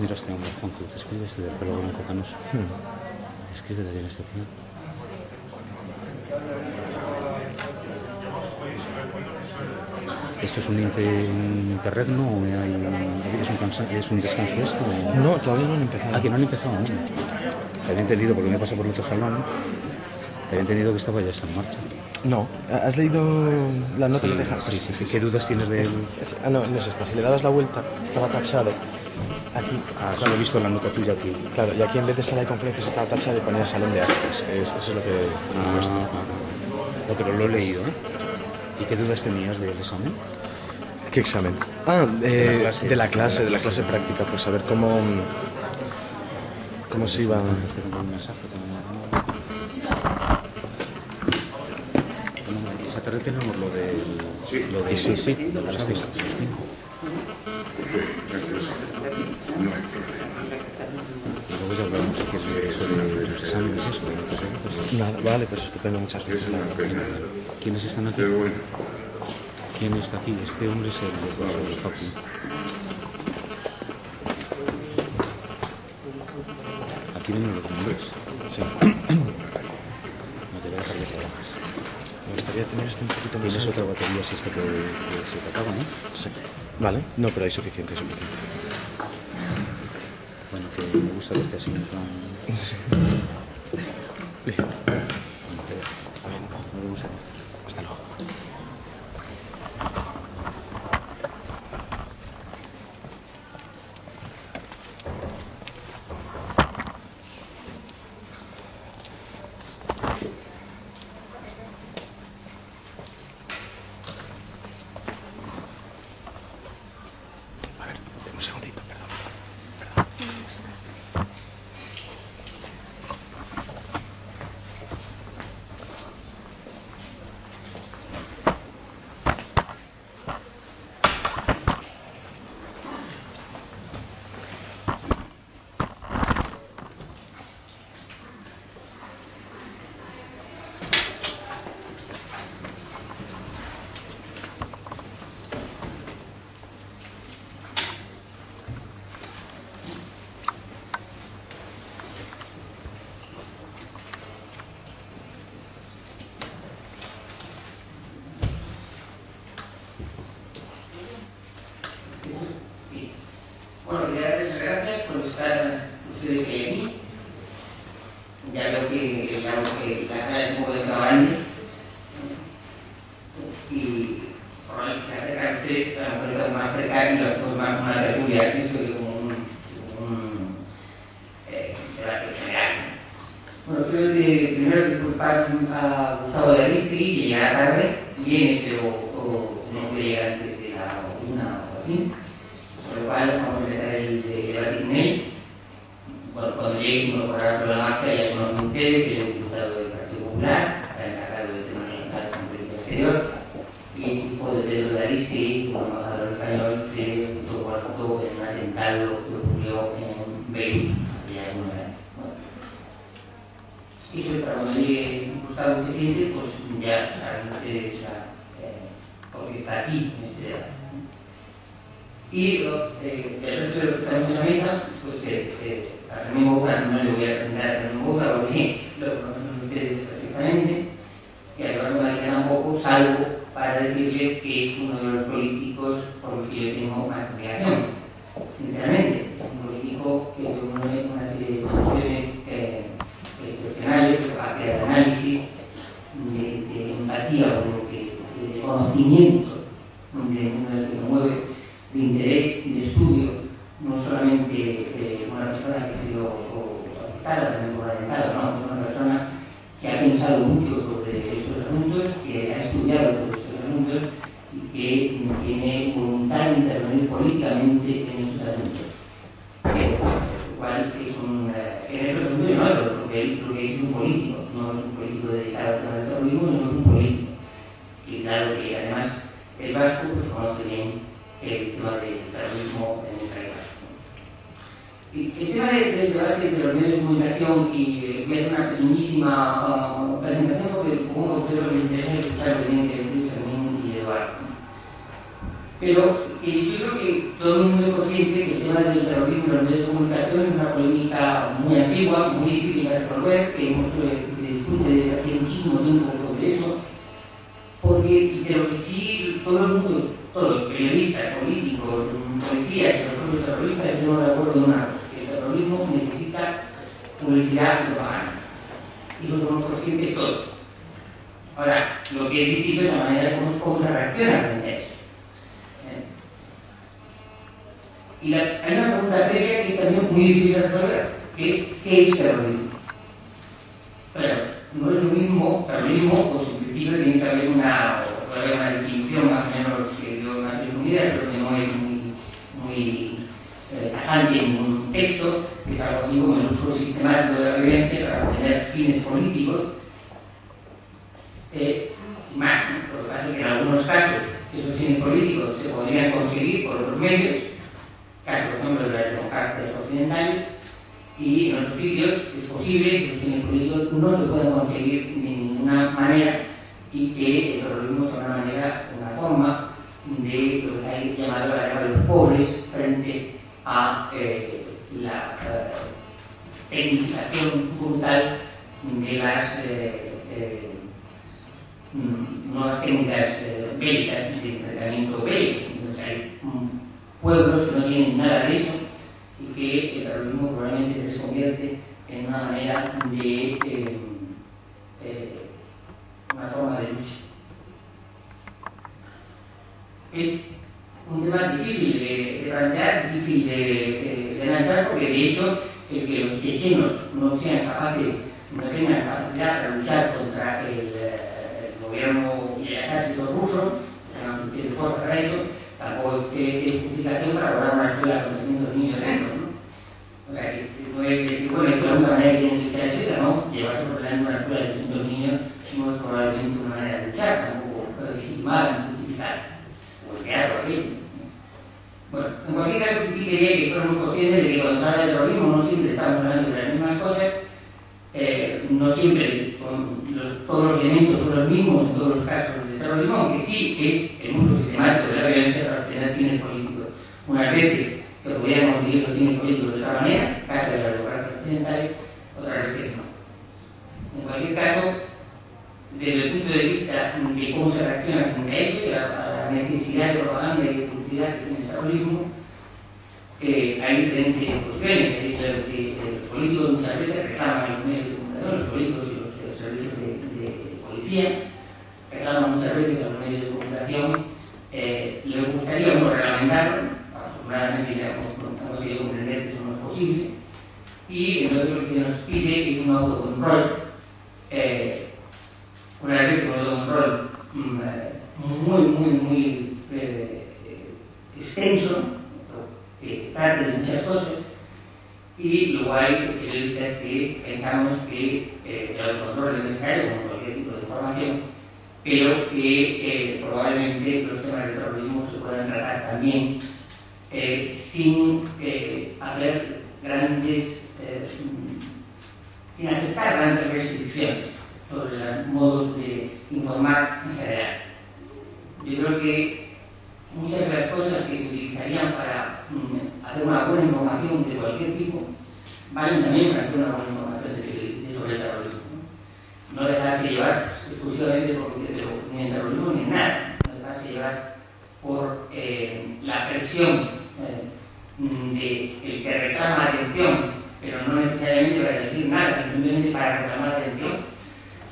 Mira este hombre, Juan Cruz, escribe este del pelo blanco canoso. Escribe de bien este tío. ¿Esto es un, inter, un interregno o hay, es, un es un descanso esto? o- No, todavía no han empezado. Ah, que no han empezado aún. Te había entendido, porque me he pasado por otro salón. Te había entendido que estaba ya en marcha. No. ¿Has leído la nota Sí, que te deja? sí, sí, sí. ¿Qué dudas tienes de él? Es- ah, no, no es esta. Si le dabas la vuelta, estaba tachado. Aquí. Ah, solo he visto la nota tuya aquí. Claro, y aquí en vez de sala de conferencias está tacha de poner salón de actos. Es, eso es lo que he puesto. Ah, ah, ah, no, pero lo he leído. ¿eh? ¿Y qué dudas tenías del examen? ¿Qué examen? Ah, de, de, la, clase, de la clase, de la clase, de la clase práctica, pues a ver cómo, cómo se iba. Esa tarde tenemos lo de, sí. lo de, sí, sí, sí. de las 5 no hay problema. sobre los exámenes, eso. Nada, vale, pues estupendo, muchas gracias. Es una pena. ¿Quiénes están aquí? Pero bueno. ¿Quién está aquí? Este hombre es el de Papu. Aquí vienen los nombres. Sí. No te voy a dejar de trabajas. Me gustaría tener este un poquito más. Tienes otra batería si esta que, que se te acaba, ¿no? Sí. Vale. No, pero hay suficiente, hay suficiente. Así en plan... una manera de eh, eh, una forma de lucha. Es un tema difícil de, plantear, difícil de, de, analizar, porque de hecho el que los chechenos no sean capaces, no tengan capacidad para luchar contra el, el gobierno y el ejército ruso, tengan suficiente fuerza para eso, tampoco es justificación para lograr una escuela con 300 niños dentro. ¿no? O sea, que, que, bueno, que la única manera que es esa, ¿no? Llevarse por delante una escuela de 300 niños no es probablemente una manera de luchar, tampoco legitimada, ni justificada, o el teatro. Bueno, en cualquier caso, sí quería que fuéramos conscientes de que cuando se habla de terrorismo no siempre estamos hablando de las mismas cosas, eh, no siempre con los, todos los elementos son los mismos en todos los casos de terrorismo, aunque sí es el uso sistemático de la violencia para obtener fines políticos. Unas veces que pudieran conseguir esos fines políticos de otra manera, caso de la democracia occidental, otras veces no. En cualquier caso, desde el punto de vista de cómo se reacciona frente a eso y a la necesidad de propaganda y de publicidad que tiene el terrorismo, eh, hay diferentes cuestiones. Es decir, que los políticos muchas veces reclaman los medios de comunicación, los políticos y los, los servicios de, policía reclaman muchas veces a los medios de comunicación. Eh, les gustaría uno reglamentarlo, afortunadamente ya hemos, hemos conseguido comprender que eso no es posible, y entonces lo que nos pide es un autocontrol. Eh, una vez un control muy, muy, muy eh, extenso, que trate de muchas cosas, y luego hay periodistas que pensamos que eh, el control es necesario, como cualquier tipo de información, pero que eh, probablemente los temas del terrorismo se puedan tratar también eh, sin hacer grandes, sin aceptar grandes restricciones sobre los modos de informar en general. Yo creo que muchas de las cosas que se utilizarían para mm, hacer una buena información de cualquier tipo valen también para hacer una buena información sobre el terrorismo. No, dejarse llevar exclusivamente por, ni el terrorismo ni nada, no dejarse llevar por eh, la presión eh, de el que reclama atención, pero no necesariamente para decir nada, simplemente para reclamar atención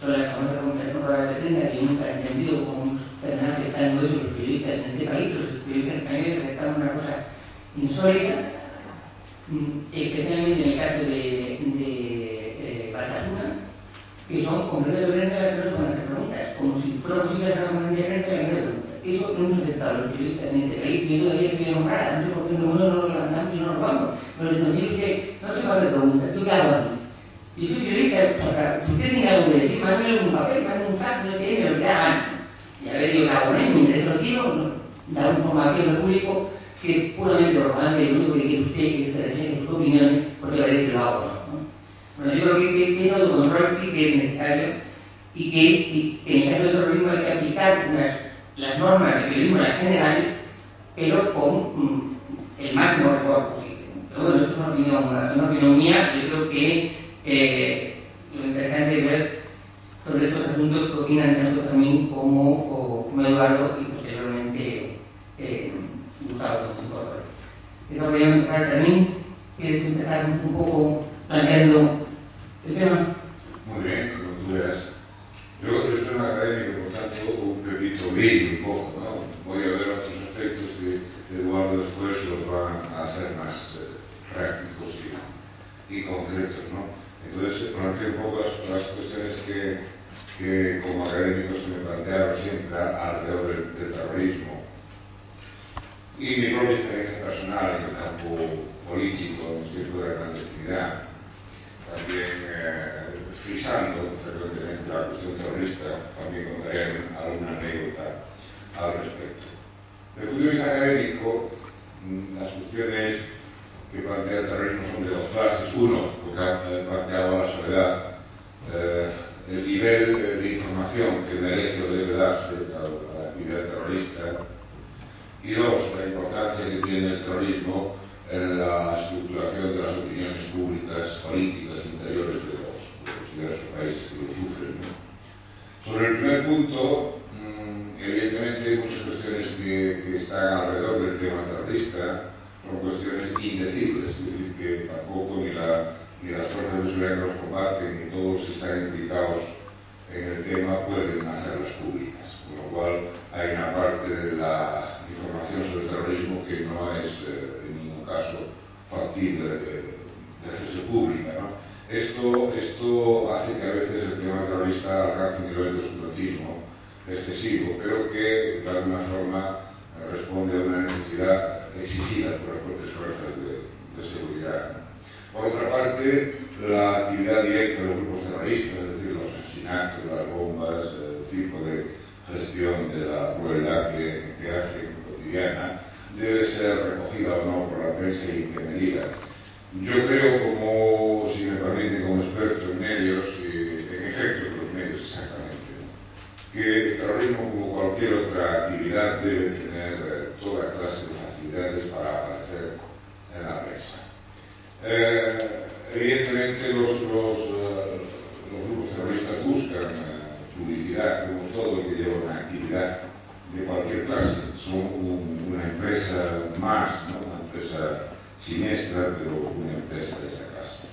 son las famosas conferencias de prensa que nunca he entendido cómo Fernández está en eso los periodistas en este país, los periodistas españoles aceptan una cosa insólita, especialmente en el caso de, eh, Batasuna, que son conferencias de prensa pero con las preguntas, como si fuera posible hacer una conferencia de prensa no. Eso no hemos aceptado los periodistas en este país y yo todavía estoy enojada, no sé por qué no, no lo levantamos y no nos vamos. Pero les digo, usted no se va a hacer preguntas, ¿yo qué hago aquí? Y soy periodista, usted tiene algo que decir, mándeme un papel, mándeme un fax, no sé, me lo que hagan. Y a ver, yo hago él, mientras lo tiro, dar información al público que es puramente propaganda y lo único que quiere usted es que represente sus opiniones, porque si lo hago no. Bueno, yo creo que, que, que ese autocontrol que es necesario y que, y que en el caso del terrorismo hay que aplicar unas, las normas del periodismo, las generales, pero con mm, el máximo rigor posible. Bueno, esto es una opinión, una opinión mía. Yo creo que eh, lo interesante es ver sobre estos asuntos que opinan tanto Fermín como, como Eduardo y posteriormente eh, Gustavo. Eso voy a empezar, Fermín. ¿Quieres empezar un poco planteando el tema? Muy bien, como tú veas. Yo, yo soy un académico, brillo un poco, ¿no? Voy a ver otros aspectos que Eduardo después los van a hacer más eh, prácticos y, y, concretos, ¿no? Entonces, planteo un poco las, las cuestiones que, que, como académico se me plantearon siempre alrededor del, del terrorismo y mi propia experiencia personal en el campo político, en el círculo de la clandestinidad, también eh, frisando frecuentemente la cuestión terrorista, también contaré alguna anécdota al respecto. Desde el punto de vista académico, mm, las cuestiones que plantea el terrorismo son de dos clases. Uno, porque eh, planteaba la soledad, eh, el nivel de información que merece o debe darse a la actividad terrorista. Y dos, la importancia que tiene el terrorismo en la estructuración de las opiniones públicas, políticas, interiores de los, de los diversos países que lo sufren. ¿no? Sobre el primer punto, mmm, evidentemente hay muchas cuestiones que, que, están alrededor del tema terrorista, son cuestiones indecibles, es decir, que tampoco ni, la, ni las fuerzas de seguridad que los combaten, ni todos los que están implicados en el tema pueden hacerlas públicas, con lo cual hay una parte de la información sobre el terrorismo que no es eh, caso factible de, de hacerse pública. ¿no? Esto, esto hace que a veces el tema terrorista alcance un nivel de oscurantismo excesivo, pero que de alguna forma responde a una necesidad exigida por las propias fuerzas de, de seguridad. Por otra parte, la actividad directa de los grupos terroristas, es decir, los asesinatos, las bombas, el tipo de gestión de la crueldad que, que hacen cotidiana, debe ser recogida o no por la prensa y qué medida. Yo creo, como, si me permite, como experto en medios, eh, en efectos de los medios exactamente, ¿no? Que el terrorismo, como cualquier otra actividad, debe tener eh, toda clase de facilidades para aparecer en la prensa. Eh, evidentemente, los, los, uh, los, grupos terroristas buscan uh, publicidad, como todo el que lleva una actividad de cualquier clase. Son un, una empresa más, ¿no? una empresa siniestra, pero una empresa de esa clase.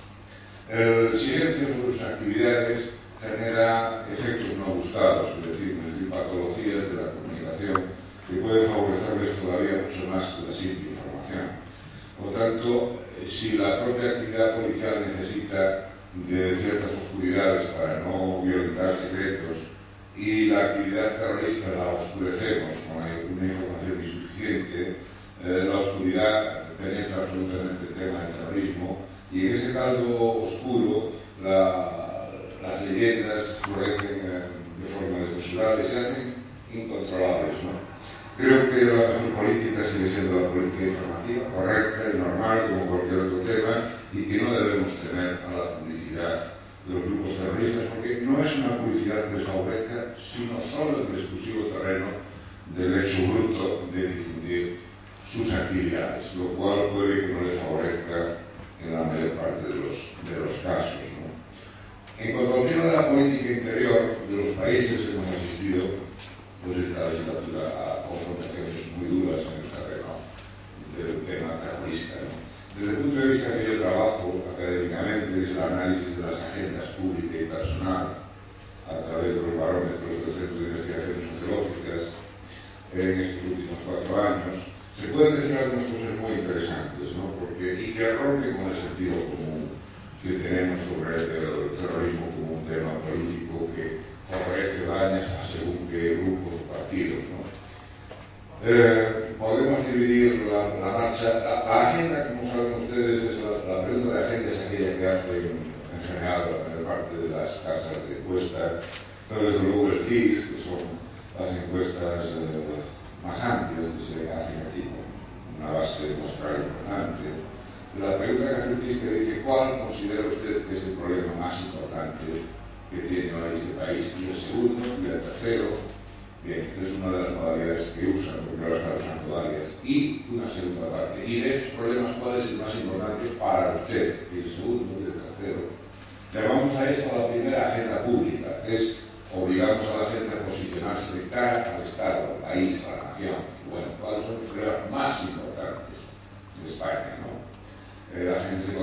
El silencio sobre sus actividades genera efectos no buscados, es decir, es decir, patologías de la comunicación que pueden favorecerles todavía mucho más que la simple información. Por lo tanto, si la propia actividad policial necesita de ciertas oscuridades para no violentar secretos, y la actividad terrorista la oscurecemos con una información insuficiente, eh, la oscuridad penetra absolutamente el tema del terrorismo y en ese caldo oscuro la, las leyendas florecen eh, de forma desmesurada y se hacen incontrolables. ¿no? Creo que la mejor política sigue siendo la política informativa, correcta y normal como cualquier otro tema y que no debemos temer a la publicidad de los grupos terroristas, porque no es una publicidad que les favorezca, sino solo en el exclusivo terreno del hecho bruto de difundir sus actividades, lo cual puede que no les favorezca en la mayor parte de los, de los casos. En cuanto al tema de la política interior de los países, hemos asistido pues, esta legislatura a confrontaciones muy duras en el terreno del tema terrorista. Desde el punto de vista que yo trabajo académicamente es el análisis de las agendas pública y personal a través de los barómetros del Centro de Investigaciones Sociológicas en estos últimos cuatro años, se pueden decir algunas cosas muy interesantes, ¿no? Porque, y que con el sentido común que tenemos sobre el terrorismo como un tema político que favorece daña a según qué grupos o partidos. ¿no? Eh, podemos dividir la, la marcha. La, la, agenda, como saben ustedes, es la, la, pregunta de agenda es aquella que hacen en general la mayor parte de las casas de encuesta, pero desde luego el CIS, que son las encuestas eh, más amplias que se hacen aquí, con una base muestral importante. La pregunta que hace que dice, ¿cuál considera usted que es el problema más importante que tiene hoy este país? Y el segundo, y el tercero, Bien, esta es una de las modalidades que usan, porque ahora están usando. Y una segunda parte. Y de estos problemas, ¿cuál es el más importante para usted? Y el segundo y el tercero. Llamamos a esto la primera agenda pública. Es obligamos a la gente a posicionarse de cara al Estado, al país, a la nación. Bueno, ¿cuáles son los problemas más importantes de España? Eh, la gente se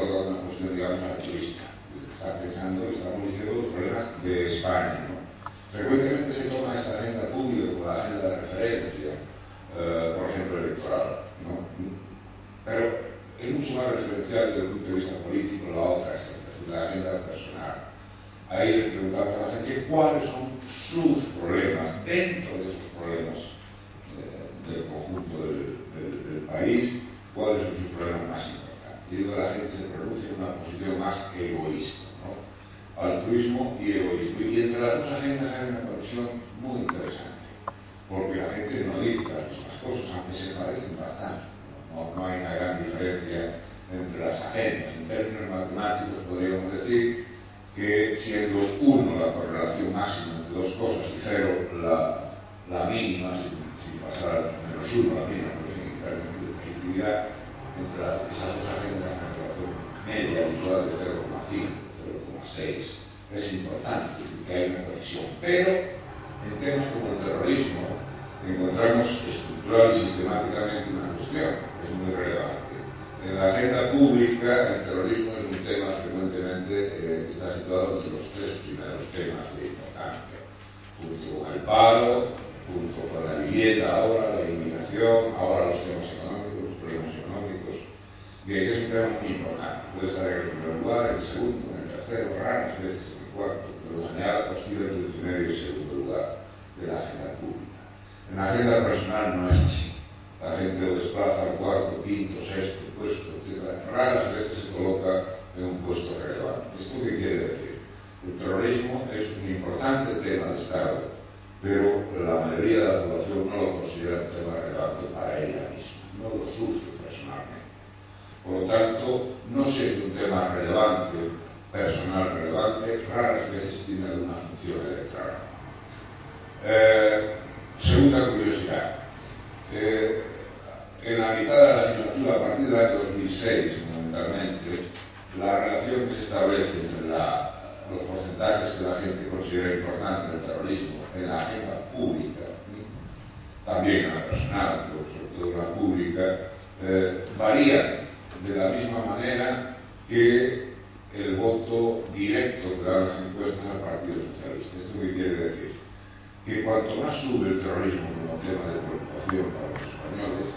legislatura, a partir del año 2006, fundamentalmente, la relación que se establece entre la, los porcentajes que la gente considera importantes del terrorismo en la agenda pública, también en la personal, pero sobre todo en la pública, eh, varía de la misma manera que el voto directo que dan las encuestas al Partido Socialista. ¿Esto qué quiere decir? Que cuanto más sube el terrorismo como tema de preocupación para los españoles,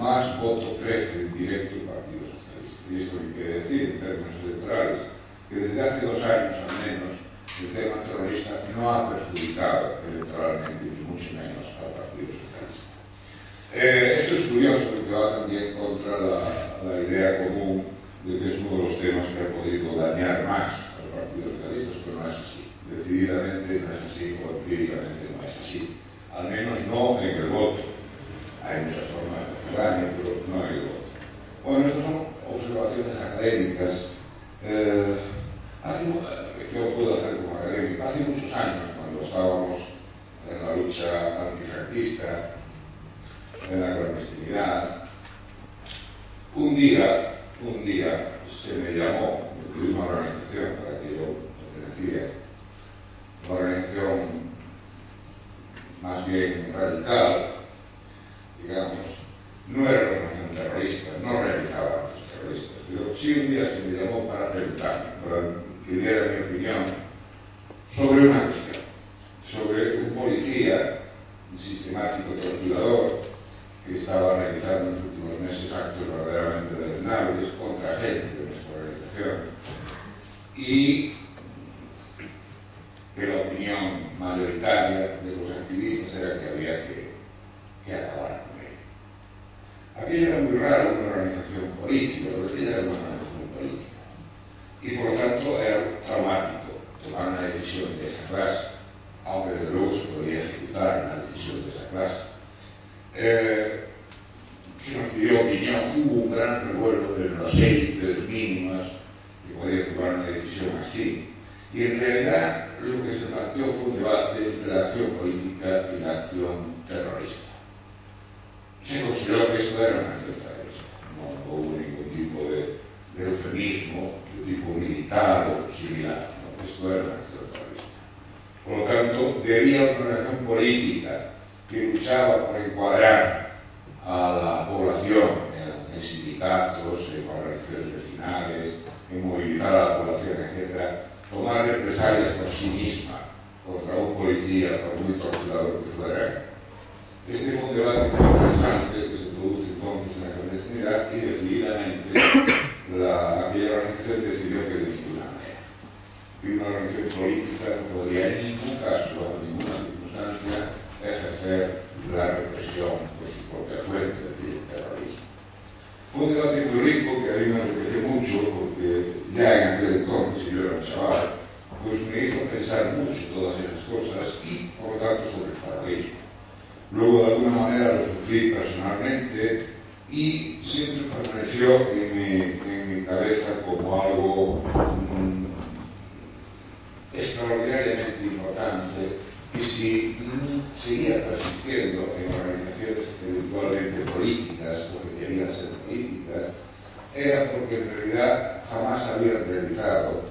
más voto crece en directo el Partido Socialista. ¿Y esto qué quiere decir en términos electorales? Que desde hace dos años al menos el tema terrorista no ha perjudicado electoralmente, ni mucho menos al Partido Socialista. Eh, esto es curioso porque va también contra la, la idea común de que es uno de los temas que ha podido dañar más al Partido Socialista, pero no es así. Decididamente no es así, o empíricamente no es así. Al menos no en el voto. Hay muchas formas de daño, pero no el voto. Bueno, estas son observaciones académicas. Eh, hace, ¿Qué puedo hacer como académico? Hace muchos años, cuando estábamos en la lucha antifranquista, en la clandestinidad, un día un día se me llamó de una organización a la que yo pertenecía, una organización más bien radical, digamos, no era una organización terrorista, no realizaba actos terroristas, pero sí un día se me llamó para preguntarme, para que diera mi opinión sobre una cuestión, sobre un policía, un sistemático torturador, que estaba realizando en los últimos meses actos verdaderamente deleznables contra gente de nuestra organización y que la opinión mayoritaria de los activistas era que había que, acabar. Aquello era muy raro, una organización política, pero aquella era una organización política. Y por lo tanto era traumático tomar una decisión de esa clase, aunque desde luego se podía ejecutar una decisión de esa clase eh, se nos pidió opinión, hubo un gran revuelo de las élites mínimas que podían tomar una decisión así. Y en realidad lo que se planteó fue un debate entre la acción política y la acción terrorista. Se consideró que eso era una acción terrorista, no, hubo ningún tipo de, de, eufemismo de tipo militar o similar, ¿no? esto era terrorista. Por lo tanto, debía una organización política que luchaba por encuadrar a la población en, en sindicatos, en organizaciones vecinales, en movilizar a la población, etc., tomar represalias por sí misma contra un policía, por muy torturador que fuera. Este fue un debate muy interesante que se produce entonces en la clandestinidad y decididamente la, aquella organización decidió que de ninguna manera. Y una organización política no podría en ningún caso, bajo ninguna circunstancia, ejercer la represión por su propia cuenta, es decir, el terrorismo. Fue un debate muy rico que a mí me enriqueció mucho porque ya en aquel entonces, yo era un chaval, pues me hizo pensar mucho todas esas cosas y, por lo tanto, sobre el terrorismo. Luego, de alguna manera, lo sufrí personalmente y siempre permaneció en mi, cabeza como algo mmm, extraordinariamente importante y si seguía persistiendo en organizaciones eventualmente políticas o que querían ser políticas, era porque en realidad jamás habían realizado,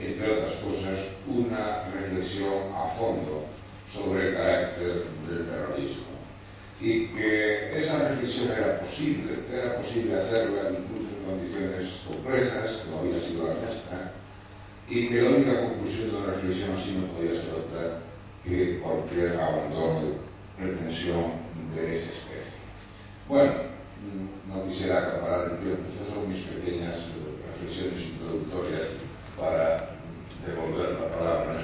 entre otras cosas, una reflexión a fondo sobre el carácter del terrorismo. Y que esa reflexión era posible, era posible hacerla incluso en condiciones complejas, como había sido la nuestra, y que la única conclusión de una reflexión así no podía ser otra que cualquier abandono de pretensión de esa especie. Bueno, no quisiera acaparar el tiempo, estas son mis pequeñas reflexiones introductorias para devolver la palabra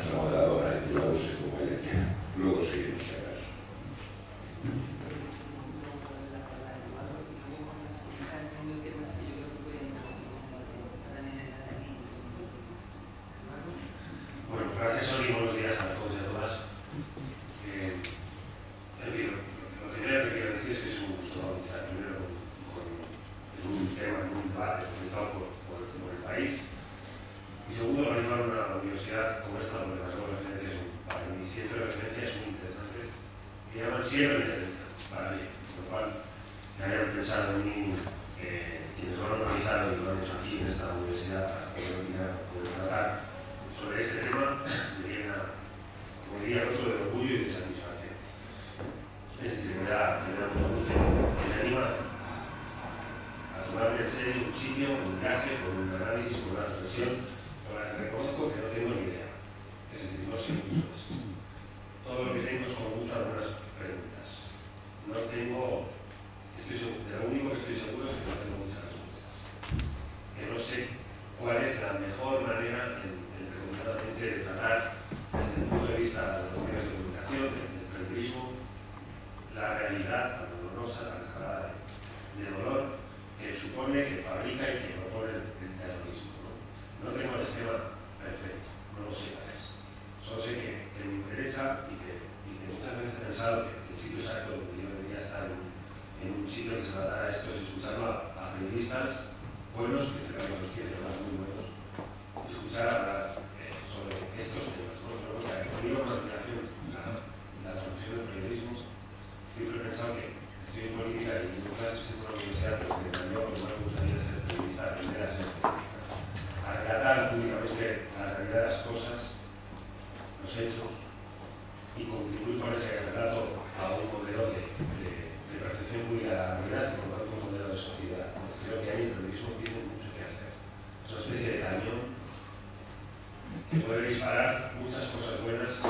puede disparar muchas cosas buenas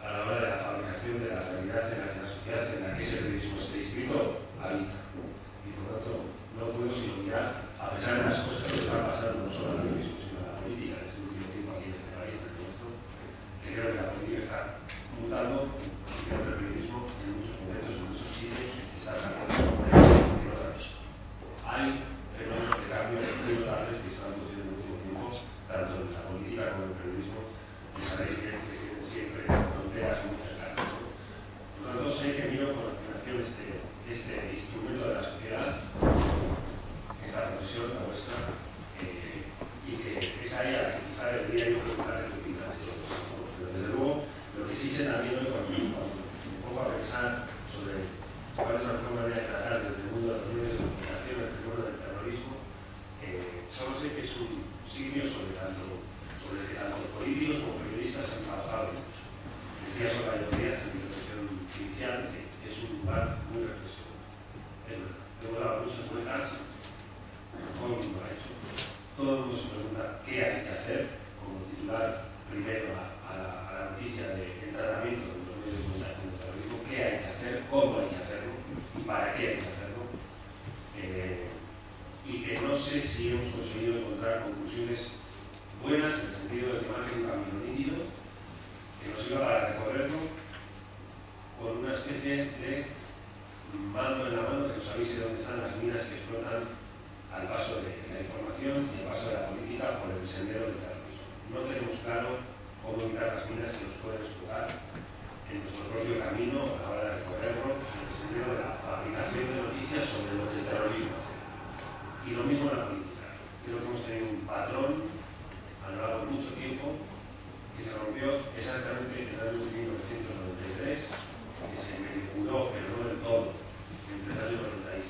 a la hora de la fabricación de la realidad en la que la sociedad en la que ese periodismo esté inscrito habita. Y por lo tanto, no puedo sino mirar, a pesar de las cosas que están pasando, no solo en el periodismo, sino en la política de este último tiempo aquí en este país, en el nuestro, que creo que la política está mutando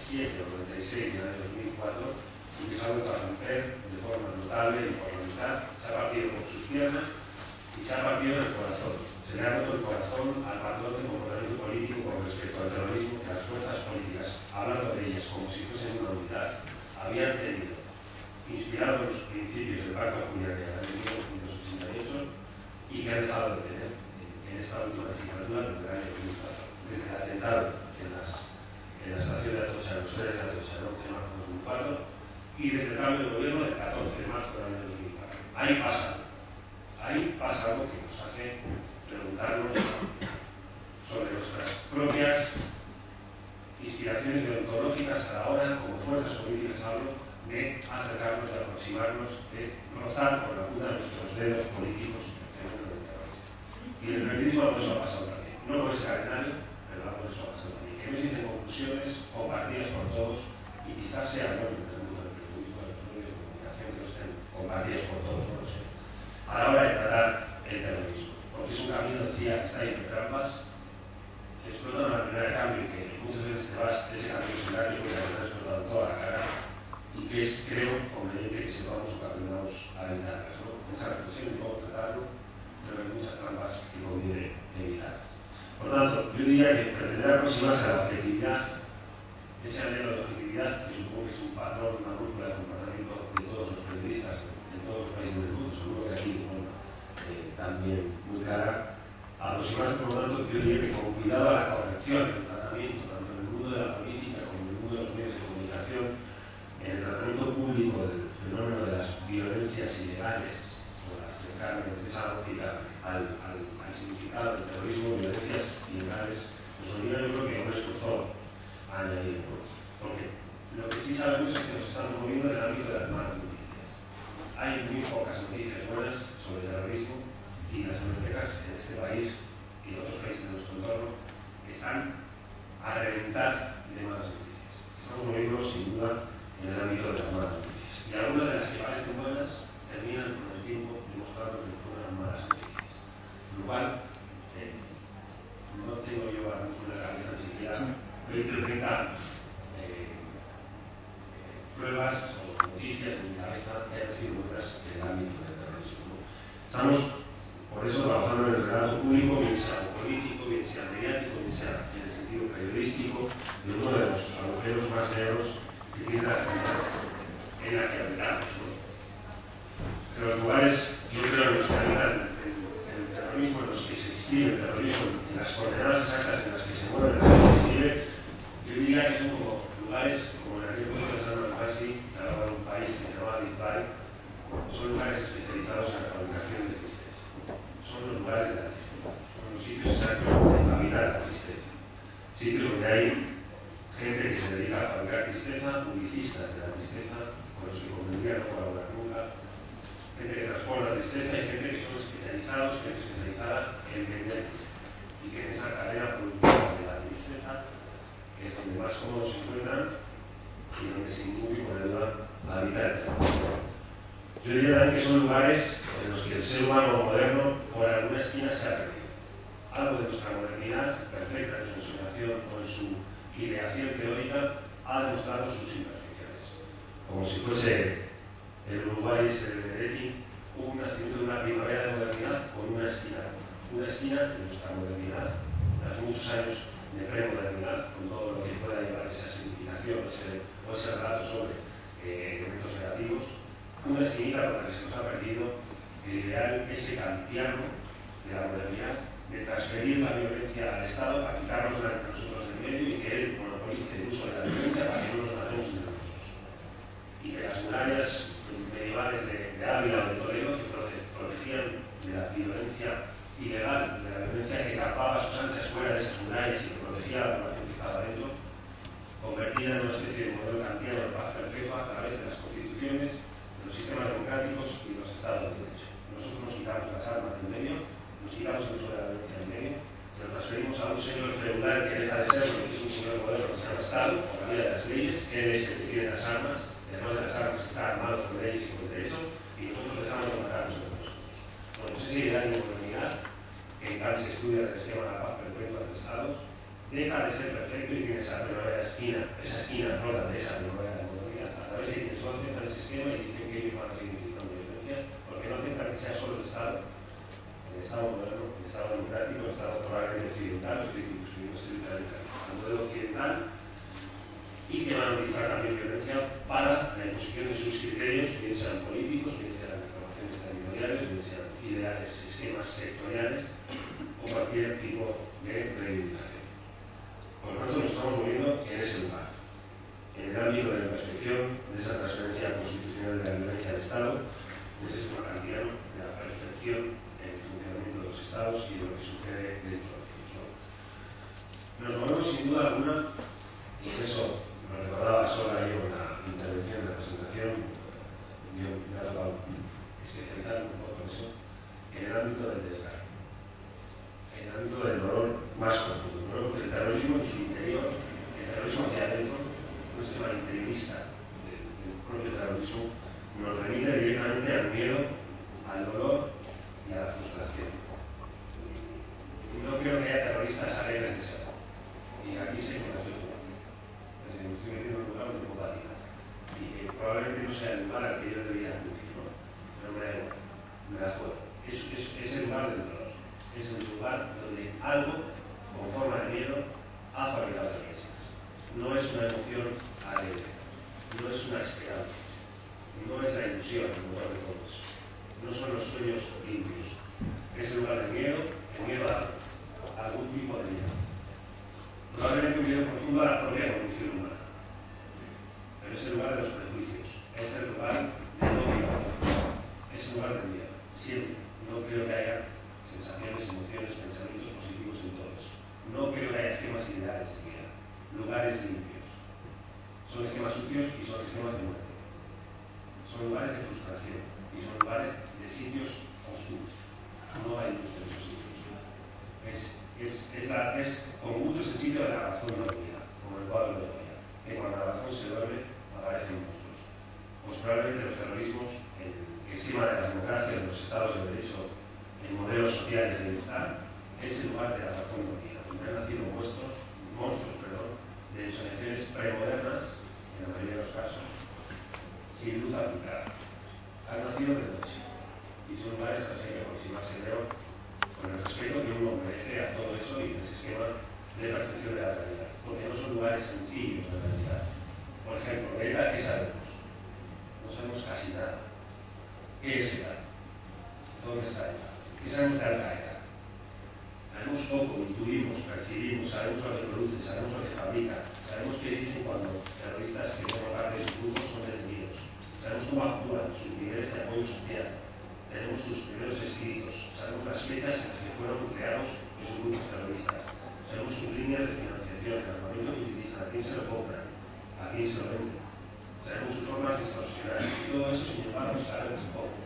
97 o 96 y el año 2004, y que se ha vuelto a romper de forma notable y por la mitad. Se ha partido por sus piernas y se ha partido el corazón. Se le ha roto el corazón al patrón de comportamiento político con respecto al terrorismo que las fuerzas políticas, hablando de ellas como si fuesen una unidad, habían tenido, inspirado en los principios del Pacto Julián de 1988 y que ha dejado de tener en esta última legislatura desde el año 2004, desde el atentado en, las, en la estación de Atocha, en los trenes de Atocha, el 11 de marzo de 2004, y desde el cambio de gobierno del 14 de marzo del año 2004. Ahí pasa, ahí pasa algo que nos hace preguntarnos sobre nuestras propias inspiraciones deontológicas a la hora, como fuerzas políticas hablo, de acercarnos, de aproximarnos, de rozar por la punta de nuestros dedos políticos el fenómeno del terrorismo. Y el periodismo algo eso ha pasado también. No por ese calendario, pero algo de eso ha pasado nos dicen conclusiones compartidas por todos y quizás sea bueno en el mundo del periodismo, de los medios de comunicación, que no estén compartidas por todos, no lo sé, a la hora de tratar el terrorismo. Porque es un camino, decía, que está ahí de trampas, que explota una primera cambio y que muchas veces te vas de ese cambio escenario que te explotado toda la cara y que es, creo, conveniente que sepamos o caminamos a evitarlas. ¿no? Esa reflexión de cómo tratarlo, pero hay muchas trampas que conviene evitar. Por tanto, yo diría que pretender aproximarse a la objetividad, ese anhelo de objetividad, que supongo que es un patrón, una brújula de comportamiento de todos los periodistas en todos los países del mundo, seguro que aquí bueno, eh, también muy clara, aproximarse, por lo tanto, yo diría que con cuidado a la corrección, el tratamiento, tanto en el mundo de la política como en el mundo de los medios de comunicación, en el tratamiento público del fenómeno de las violencias ilegales, o acercar desde esa óptica al, al, al, significado del terrorismo, violencias ilegales, nos obliga yo creo que a un esfuerzo añadido. Porque lo que sí sabemos es que nos estamos moviendo en el ámbito de las malas noticias. Hay muy pocas noticias buenas sobre terrorismo y las bibliotecas en este país y en otros países de nuestro entorno están a reventar de malas noticias. Estamos moviendo sin duda en el ámbito de las malas noticias. Y algunas de las que parecen buenas terminan con el tiempo demostrando que fueron malas noticias. Lo cual, eh, no tengo yo en la cabeza ni siquiera 20 o 30 eh, la violencia ilegal, de la violencia que tapaba sus anchas fuera de esas murallas y que protegía a la población que estaba dentro, convertida en una dicen que ellos van a seguir utilizando violencia, porque no aceptan que sea solo el Estado, el Estado moderno, el Estado democrático, el Estado probablemente occidental, los principios que vimos en el modelo occidental, y que van a utilizar también violencia para la imposición de sus criterios, bien sean políticos, bien sean reclamaciones territoriales, bien sean ideales, esquemas sectoriales o cualquier tipo de reivindicación. Por lo tanto, nos estamos moviendo en ese lugar, en el ámbito de la percepción de esa transferencia constitucional de la violencia al Estado, de ese sistema kantiano, de la perfección en el funcionamiento de los Estados y de lo que sucede dentro de ellos. ¿no? Nos movemos sin duda alguna, y eso lo recordaba sola yo en la intervención de la presentación, yo me ha tocado especializar un poco en eso, en el ámbito del desgarro, en el ámbito del dolor más profundo, ¿no? porque el terrorismo en su interior, el terrorismo hacia adentro, un sistema interiorista del, del propio terrorismo, nos remite directamente al miedo, al dolor y a la frustración. No creo que haya terroristas alegres de ser. Y aquí sé que no estoy jugando. Es decir, me estoy metiendo en un lugar donde puedo atinar. Y que probablemente no sea el lugar al que yo debería acudir, ¿no? Pero me da igual, me la juego. Es, es, es el lugar del dolor. Es el lugar donde algo, con forma de miedo, ha fabricado terroristas. No es una emoción alegre, no es una esperanza, no es la ilusión el motor de todo eso. No son los sueños limpios. Es el lugar del miedo, el miedo a, algún tipo de miedo. Probablemente un miedo profundo a la propia condición humana. Pero es el lugar de los prejuicios, es el lugar del odio, es el lugar del miedo. Siempre. No creo que haya sensaciones, emociones, pensamientos positivos en todo eso. No creo que haya esquemas ideales de vida, lugares limpios. Son esquemas sucios y son esquemas de muerte. Son lugares de frustración y son lugares de sitios oscuros. No hay luz en esos sitios. Es, es, es, la- es como mucho de la razón dormida, como el cuadro de Goya, que cuando la razón se duerme aparecen monstruos. Pues probablemente los terrorismos, el esquema de las democracias, de los estados de derecho, en modelos sociales de bienestar, es el lugar de la razón dormida, donde han nacido monstruos, monstruos perdón, de ensoñaciones premodernas, en la mayoría de los casos, sin luz aplicada. Han nacido de noche y son lugares a los que hay que con el respeto que uno merece a todo eso y en ese esquema de percepción de la realidad, porque no son lugares sencillos de realidad. Por ejemplo, de ETA, ¿qué sabemos? No sabemos casi nada. ¿Qué es ETA? ¿Dónde está ETA? ¿Qué sabemos de Al Qaeda? Sabemos poco, intuimos, percibimos, sabemos lo que produce, sabemos lo que fabrica, sabemos qué dicen cuando terroristas que forman parte de sus grupos son detenidos, sabemos cómo actúan, sus niveles de apoyo social, tenemos sus primeros escritos, sabemos las fechas en las que fueron creados esos grupos terroristas, sabemos sus líneas de financiación, el armamento que utilizan, a quién se lo compran, a quién se lo venden, sabemos sus formas y todo eso, sin embargo, sabemos poco,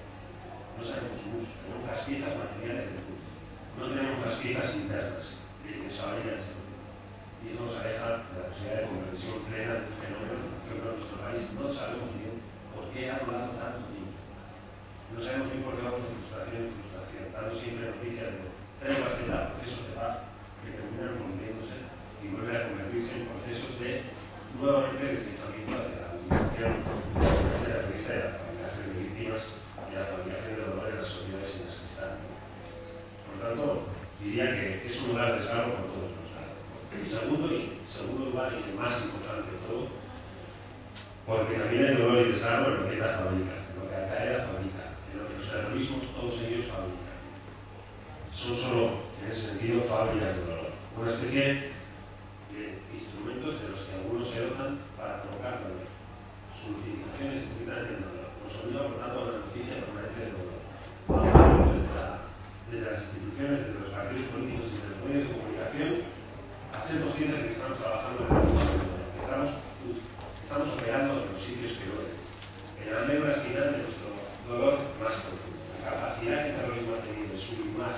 no sabemos mucho, tenemos las piezas materiales del mundo no tenemos las piezas internas de quienes mundo. Y eso nos aleja de la posibilidad de comprensión plena de un fenómeno que, en nuestro país. No sabemos bien qué ha durado tanto tiempo. No sabemos bien por qué vamos de frustración en frustración, dando siempre noticias de treguas de procesos de paz que terminan rompiéndose y vuelven a convertirse en procesos de nuevamente deslizamiento hacia la administración de la revista y la fabricación de víctimas y la fabricación de dolor en las sociedades en las que están. Por tanto, diría que es un lugar de desgarro por todos los lados. En segundo, y, segundo lugar, y el más importante de todo, porque también hay dolor y desgarro en lo que la fabrica, en lo que fabrica, en lo que los terrorismos, todos ellos fabrican. Son solo, en ese sentido, fábricas de dolor. Una especie de instrumentos de los que algunos se dotan para provocar dolor. Su utilización es estrictamente el dolor. Nos obliga, por tanto, la noticia permanente del dolor. Desde, la, desde las instituciones, desde los partidos políticos, desde los medios de comunicación, a ser conscientes de que estamos trabajando en el dolor, que estamos, estamos operando en los sitios que duelen, en la médula espinal de nuestro dolor más profundo. La capacidad que el terrorismo ha tenido de sublimar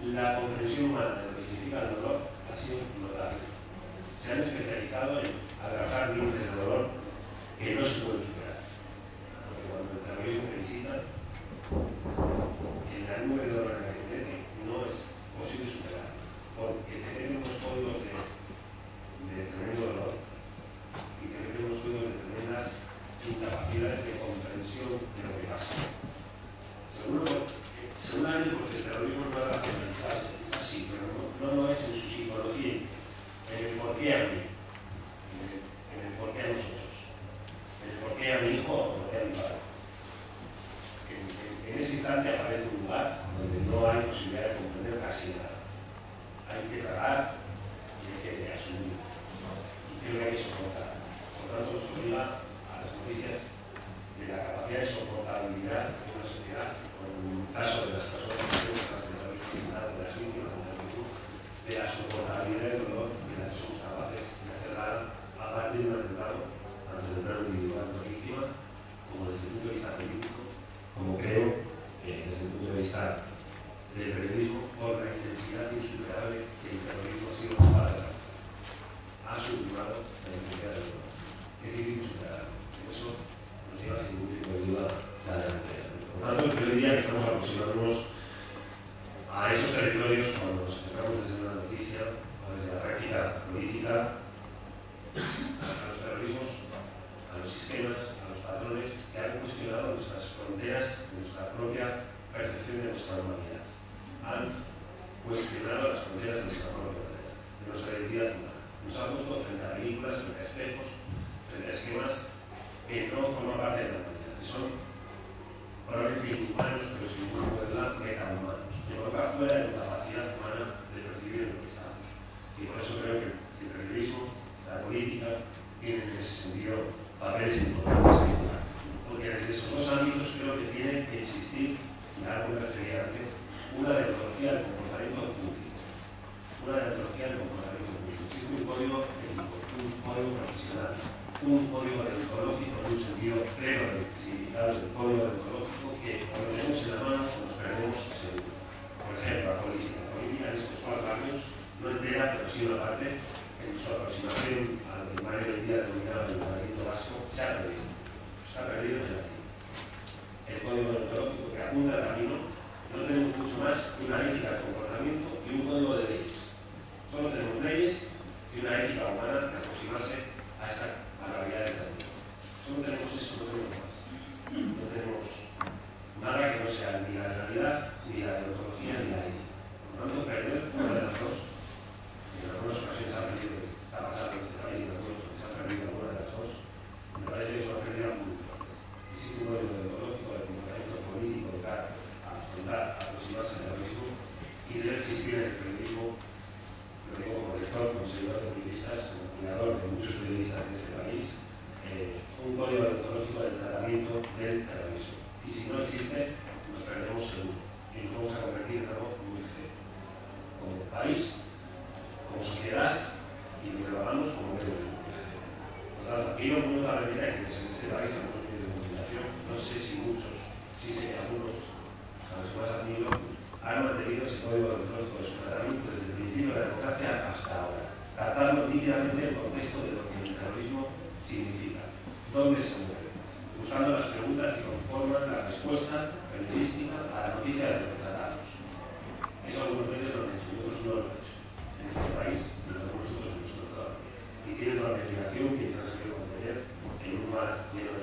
la comprensión humana de lo que significa el dolor ha sido notable. Se han especializado en agarrar límites de dolor que no se pueden superar. Porque cuando el terrorismo te visita, en la nube de dolor que te mete, no es posible superar. Porque te mete unos códigos de, de tremendo dolor y te mete unos códigos de tremendas incapacidades de comprensión de lo que pasa. Seguro, que- seguramente porque el terrorismo no es racionalizado, es así, pero no, no es en su psicología, en el por qué a mí, en el, en el por qué a nosotros, en el por qué a mi hijo o por qué a mi padre. En, en- ese instante aparece un lugar donde no hay posibilidad de comprender casi nada. Hay que tragar y hay que asumir. Que. Por tanto, nos a las noticias de la capacidad de soportabilidad de una sociedad, como en el caso de las personas las que terrorismo asesinato, de las víctimas del terrorismo, de la soportabilidad del dolor de la que somos capaces de hacerla a partir de un atentado, tanto en el plano individual de la víctima, como desde el punto de vista político, como creo que desde el punto de vista del periodismo, por la intensidad nos veremos seguro y nos vamos a convertir en algo muy feo, como país, como sociedad y nos levantamos como medio de comunicación. Por tanto, aquí yo no una realidad que en este país algunos medios de comunicación, no sé si muchos, si sé que algunos, a los cuales admiro, han mantenido ese código deontológico de su tratamiento desde el principio de la democracia hasta ahora, tratando nítidamente el contexto de lo que el terrorismo significa. ¿Dónde se mueve? usando las preguntas que conforman la respuesta periodística a la noticia de la que tratamos. Eso algunos medios lo han hecho, otros no lo han hecho. En este país, y en algunos en nuestro Y tienen una obligación que se ha sabido mantener en un mar lleno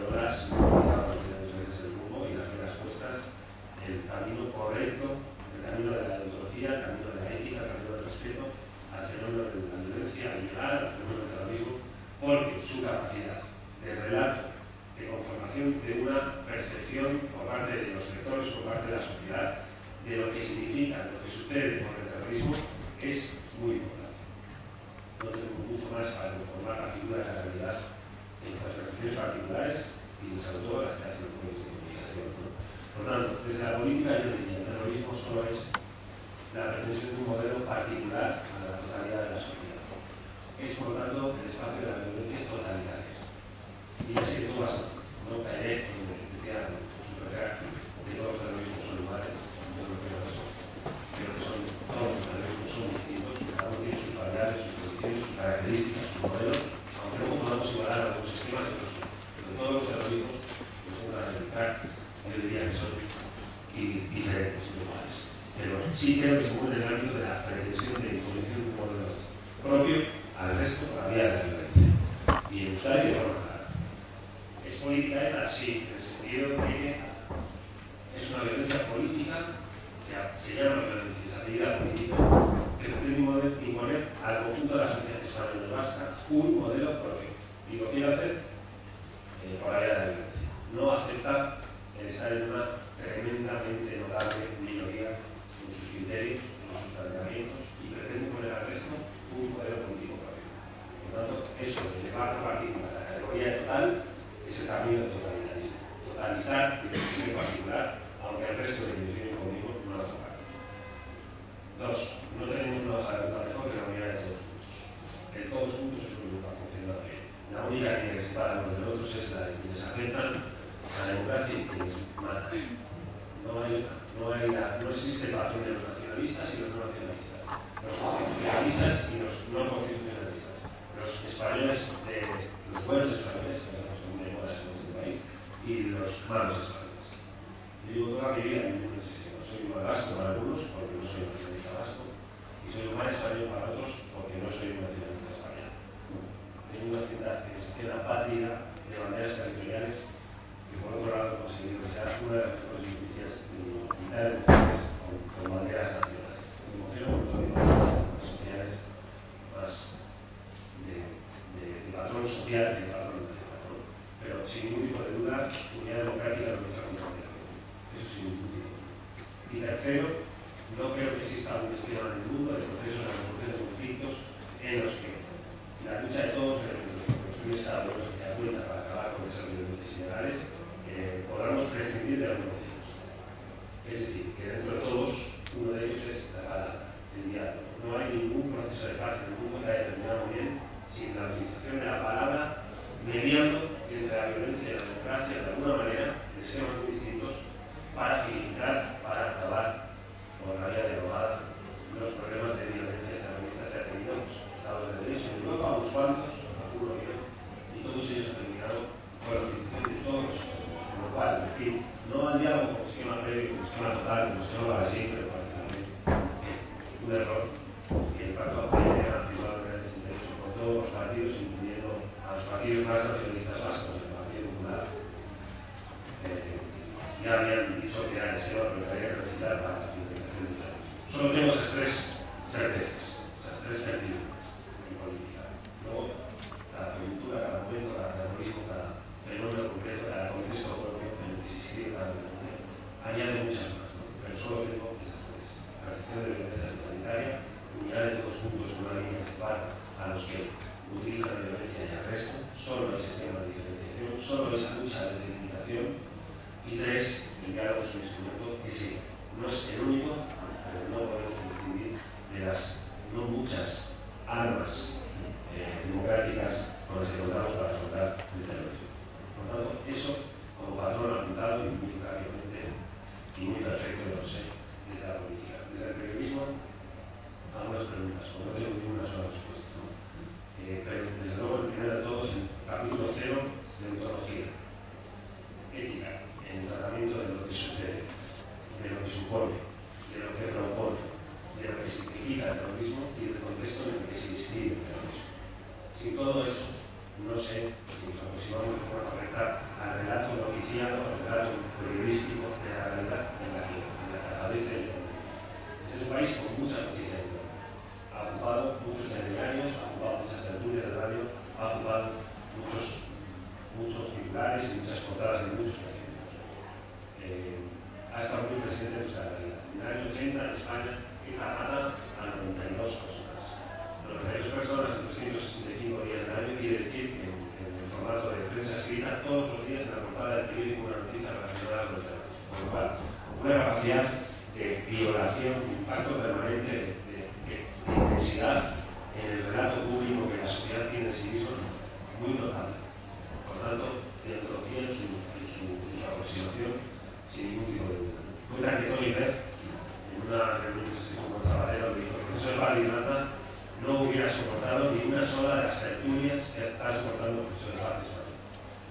no hubiera soportado ni una sola de las tertulias que está soportando el profesor España.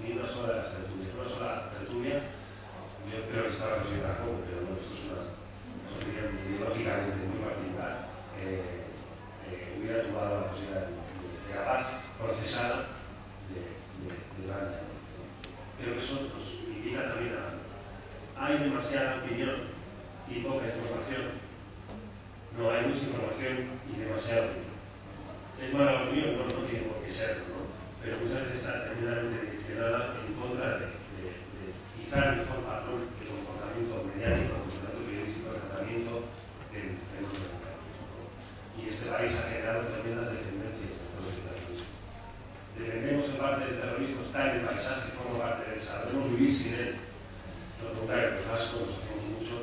Ni una sola de las tertulias. Una sola tertulia, yo creo que la señora Jacobo, pero no, esto es una opinión ideológicamente muy particular. Eh, eh, hubiera tomado la posibilidad de, de la paz procesada de, de, de Uganda. Pero eso nos invita también a hay demasiada opinión y poca información. No, hay mucha información y demasiada opinión. Es mala opinión, no, no tiene por qué serlo, ¿no? pero muchas veces está tremendamente direccionada en contra de, de, de quizá el mejor patrón de comportamiento mediático, comportamiento periodístico, de tratamiento del fenómeno del terrorismo. Y este país ha generado tremendas dependencias de todo el terrorismo. Dependemos en parte del terrorismo, está en el paisaje, forma parte de él, sabemos vivir sin él preguntar que los vascos nos hacemos mucho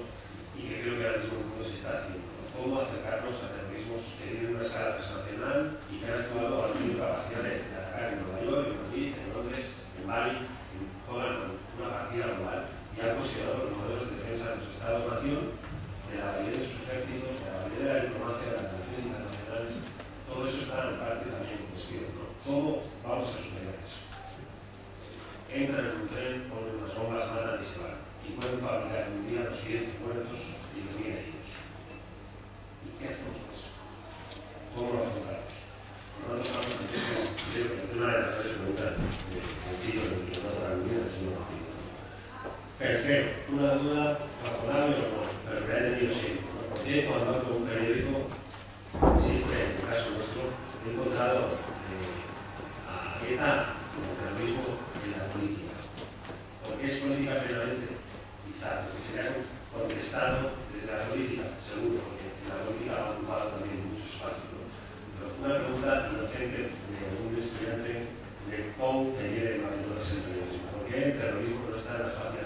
y que creo que ahora mismo el mundo se está haciendo. ¿Cómo acercarnos a terrorismos que tienen una escala transnacional y que han actuado han tenido capacidad de, de atacar en Nueva York, en Madrid, en Londres, en Bali, en juegan una partida global y han cuestionado los modelos de defensa de los Estados-nación, de la validez de sus ejércitos, de la validez de la diplomacia, de las relaciones internacionales. Todo eso está en parte también cuestión. ¿no? ¿Cómo vamos a superar eso? Entran en un tren, ponen unas bombas, matan y se van y pueden fabricar en un día 200 muertos y 2.000 heridos. ¿Y qué hacemos con eso? ¿Cómo lo afrontamos? Nosotros vamos a eso, creo que es una de las tres preguntas del siglo XXI, no de la vida del siglo XXI. Tercero, una duda razonable o no, pero que ha tenido siempre. ¿no? Porque cuando hablo con un periódico, siempre, en el caso nuestro, he encontrado eh, a ETA como terrorismo en la política. Porque es política plenamente que se han contestado desde la política, seguro, porque la ocupada también mucho espacio. Pero una pregunta inocente de un estudiante de POU que viene de Madrid 68, ¿por qué el terrorismo no está en la espacio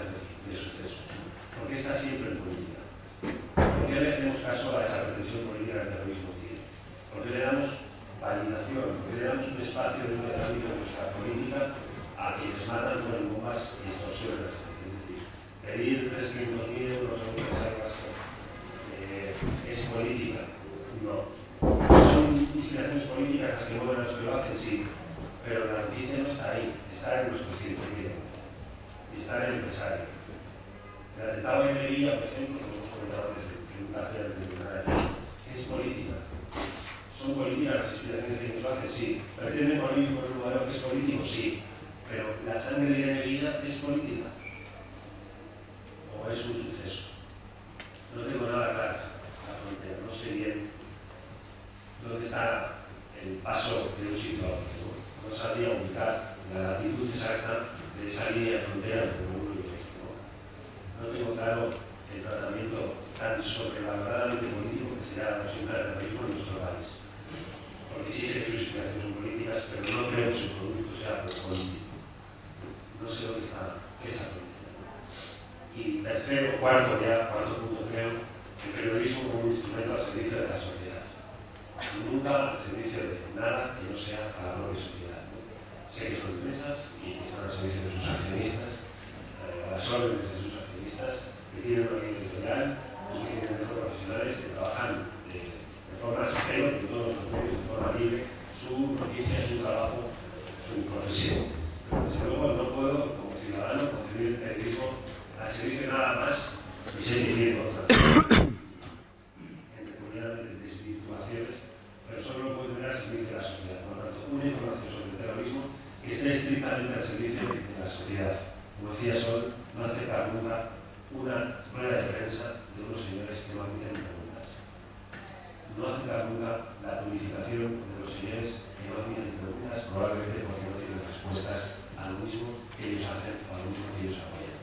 a lo mismo que ellos hacen o a lo mismo que ellos apoyan.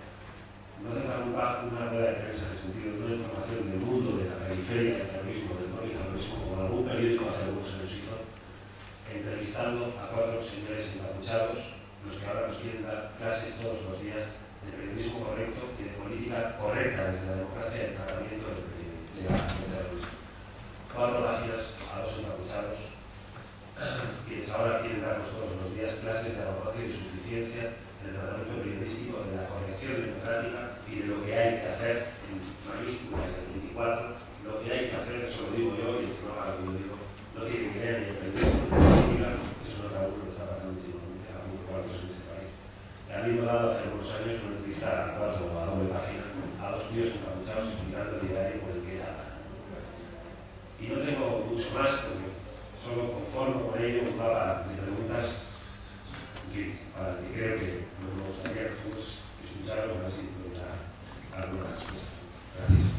No hacer nunca una rueda de prensa en el sentido de una información del mundo, de la periferia, del terrorismo, del propio terrorismo, como algún periódico hace algunos años hizo, entrevistando a cuatro señores encapuchados, los que ahora nos quieren dar clases todos los días de periodismo correcto y de política correcta desde la democracia y el tratamiento del, periodismo, del terrorismo. Cuatro páginas a los encapuchados quienes ahora quieren darnos todos los días clases de adecuación y suficiencia en el tratamiento periodístico, de la corrección democrática y de lo que hay que hacer en mayúscula en el 24, lo que hay que hacer, eso lo digo yo y el que no haga lo que yo digo, no tiene ni idea ni de política, eso es lo que a está pasando últimamente a algunos cuantos en este país. A mí me ha dado hace unos años una entrevista a cuatro a doble página a dos tíos encapuchados explicando el diario por el que era. Y no tengo mucho más porque solo conformo con ello mapa de preguntas fin, para que creo que nos gustaría pues, así puede dar alguna respuesta. Gracias.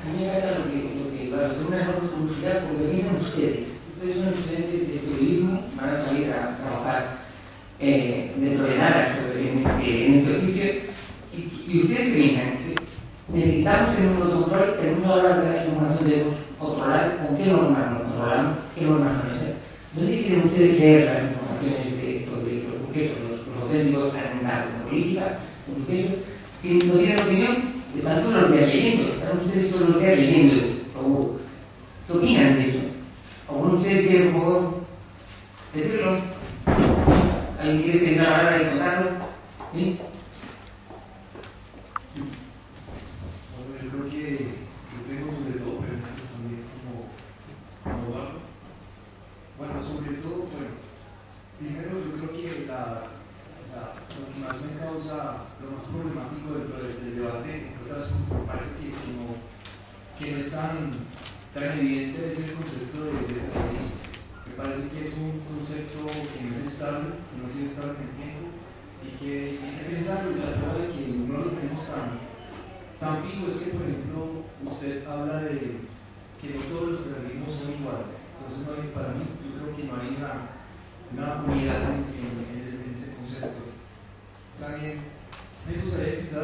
A mí me pasa lo que, lo que claro, tengo una enorme curiosidad porque piensan ustedes. Ustedes son estudiantes de periodismo, van a salir a trabajar eh, dentro de nada sobre, en, este, en este oficio. Y, y ustedes piensan que necesitamos tener un tenemos ahora de la información debemos controlar, ¿con qué normas nos controlamos? ¿Qué normas son esas? ¿Dónde quieren ustedes leer las informaciones de, sobre los sujetos, los, auténticos atentados en política, los sujetos que no tienen opinión? Están todos los días leyendo, están ustedes todos los días leyendo, seguro. ¿Qué opinan de eso? ¿Alguno de ustedes quiere, por favor, decirlo? ¿Alguien quiere pedir la palabra y contarlo? ¿Sí? Bueno, yo creo que yo tengo sobre todo preguntas también como, como Eduardo. Bueno, sobre todo, bueno, primero yo creo que la, o sea, lo que más me causa, lo más problemático dentro del, del cosas, me parece que, que no, que es tan, tan evidente ese concepto de, de terrorismo. Me parece que es un concepto que no es estable, que no sido estable en el tiempo y que hay que pensarlo y la prueba de que no lo tenemos tan, tan fijo es que, por ejemplo, usted habla de que no todos los terrorismos son iguales. Entonces, no hay, para mí, yo creo que no hay una, una unidad en, en ese concepto. También me gustaría que usted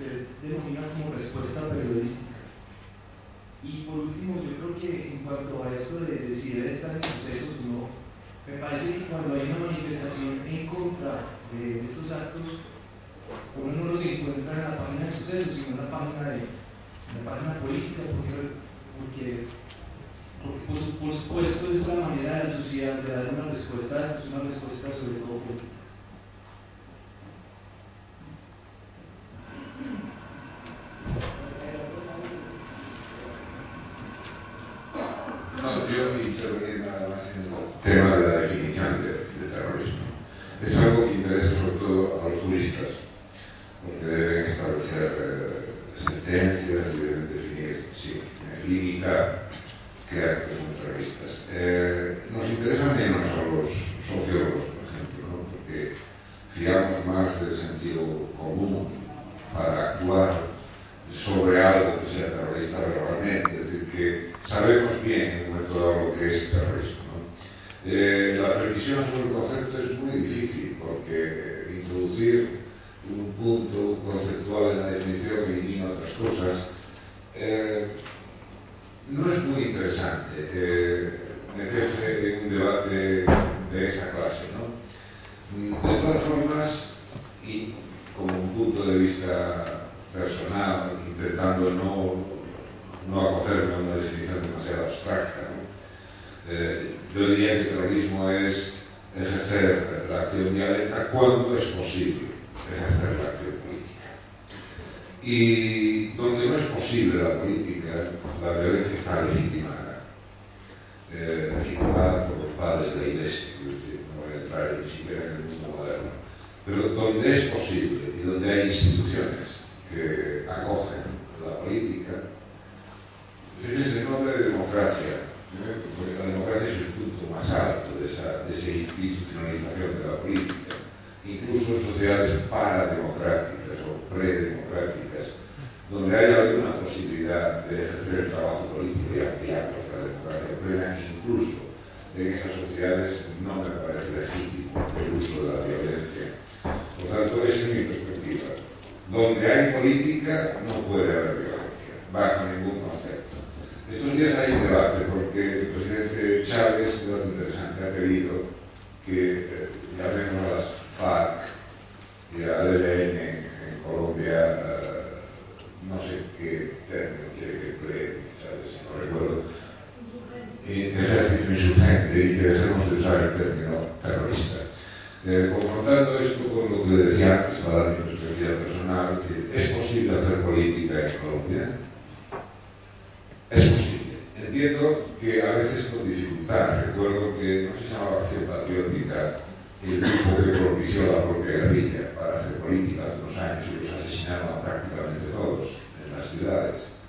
usted denomina como respuesta periodística. Y por último, yo creo que en cuanto a esto de, de si estar en sucesos o no, me parece que cuando hay una manifestación en contra de estos actos, uno no los encuentra en la página de sucesos, sino en la página de la página política, porque, porque, por, por supuesto es la manera de la sociedad de dar una respuesta es una respuesta sobre todo política. No, yo intervenir nada más en el tema de la definición de, de terrorismo. Es algo que interesa sobre todo a los juristas, porque deben establecer eh, sentencias y deben definir, sí, eh, limitar qué actos son terroristas. Eh, nos interesa menos a los sociólogos, por ejemplo, ¿no? porque fiamos más del sentido común para actuar sobre algo que sea terrorista verbalmente, es decir, que sabemos bien en un momento dado lo que es terrorismo. ¿no? Eh, la precisión sobre el concepto es muy difícil porque introducir un punto conceptual en la definición elimina otras cosas. Eh, no es muy interesante eh, meterse en un debate de esa clase. ¿no? Mm, De todas formas, y como un punto de vista personal, intentando no, no acogerme a una definición demasiado abstracta, ¿no? Eh, yo diría que el terrorismo es ejercer la acción cuando es posible ejercer la acción política. Y donde no es posible la política, la violencia está legitimada. Eh, legitimada por los padres de la iglesia, quiero decir, no voy a entrar ni siquiera en el mundo moderno. Pero donde es posible y donde hay instituciones que acogen la política, fíjense, no habla de democracia, ¿eh? porque la democracia es el punto más alto de esa, de esa institucionalización de la política incluso en sociedades parademocráticas o predemocráticas, donde hay alguna posibilidad de ejercer el trabajo político y ampliarlo hacia la democracia plena, incluso en esas sociedades no me parece legítimo el uso de la violencia. Por tanto, esa es mi perspectiva. Donde hay política no puede haber violencia, bajo ningún concepto. Estos días hay un debate porque el presidente Chávez, bastante interesante, ha pedido que eh, llamemos a las FARC y al ELN en Colombia, eh, no sé qué término quiere que emplee, ¿sabes? no recuerdo, y ejército insurgente y que dejemos de usar el término terrorista. Eh, confrontando esto con lo que le decía antes, para dar mi perspectiva personal, es, decir, ¿es posible hacer política en Colombia? Es posible. Entiendo que a veces con dificultad. Recuerdo que, no se llamaba Acción Patriótica, el grupo que propició la propia guerrilla para hacer política hace unos años y los asesinaron prácticamente todos en las ciudades.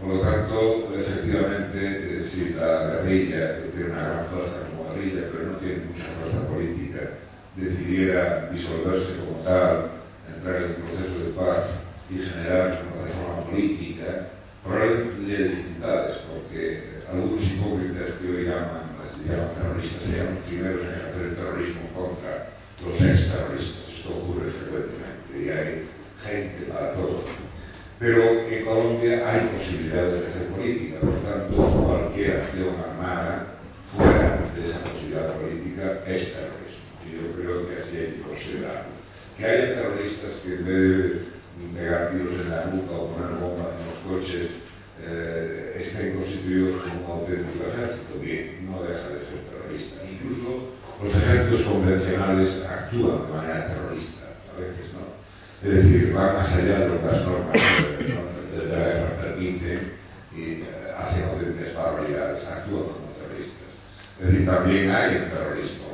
Por lo tanto, efectivamente, si la guerrilla, que tiene una gran fuerza como guerrilla, pero no tiene mucha fuerza política, decidiera disolverse como tal, entrar en un proceso de paz y generar una plataforma política, probablemente tendría dificultades, porque algunos hipócritas que hoy llaman, estudiaban terroristas eran os primeros en hacer terrorismo contra los ex-terroristas. Esto ocurre frecuentemente y hay gente para todo. Pero en Colombia hay posibilidades de hacer política, por tanto, cualquier acción armada fuera de esa posibilidad política es terrorismo. Y yo creo que así hay que considerarlo. Que haya terroristas que en vez de pegar tiros en la nuca o poner bombas en los coches, estén constituidos como un auténtico ejército, bien, no deja de ser terrorista. Incluso los ejércitos convencionales actúan de manera terrorista, a veces no. Es decir, va más allá de lo que las normas de, la guerra permiten y eh, hacen auténticas barbaridades, actúan como terroristas. Es decir, también hay un terrorismo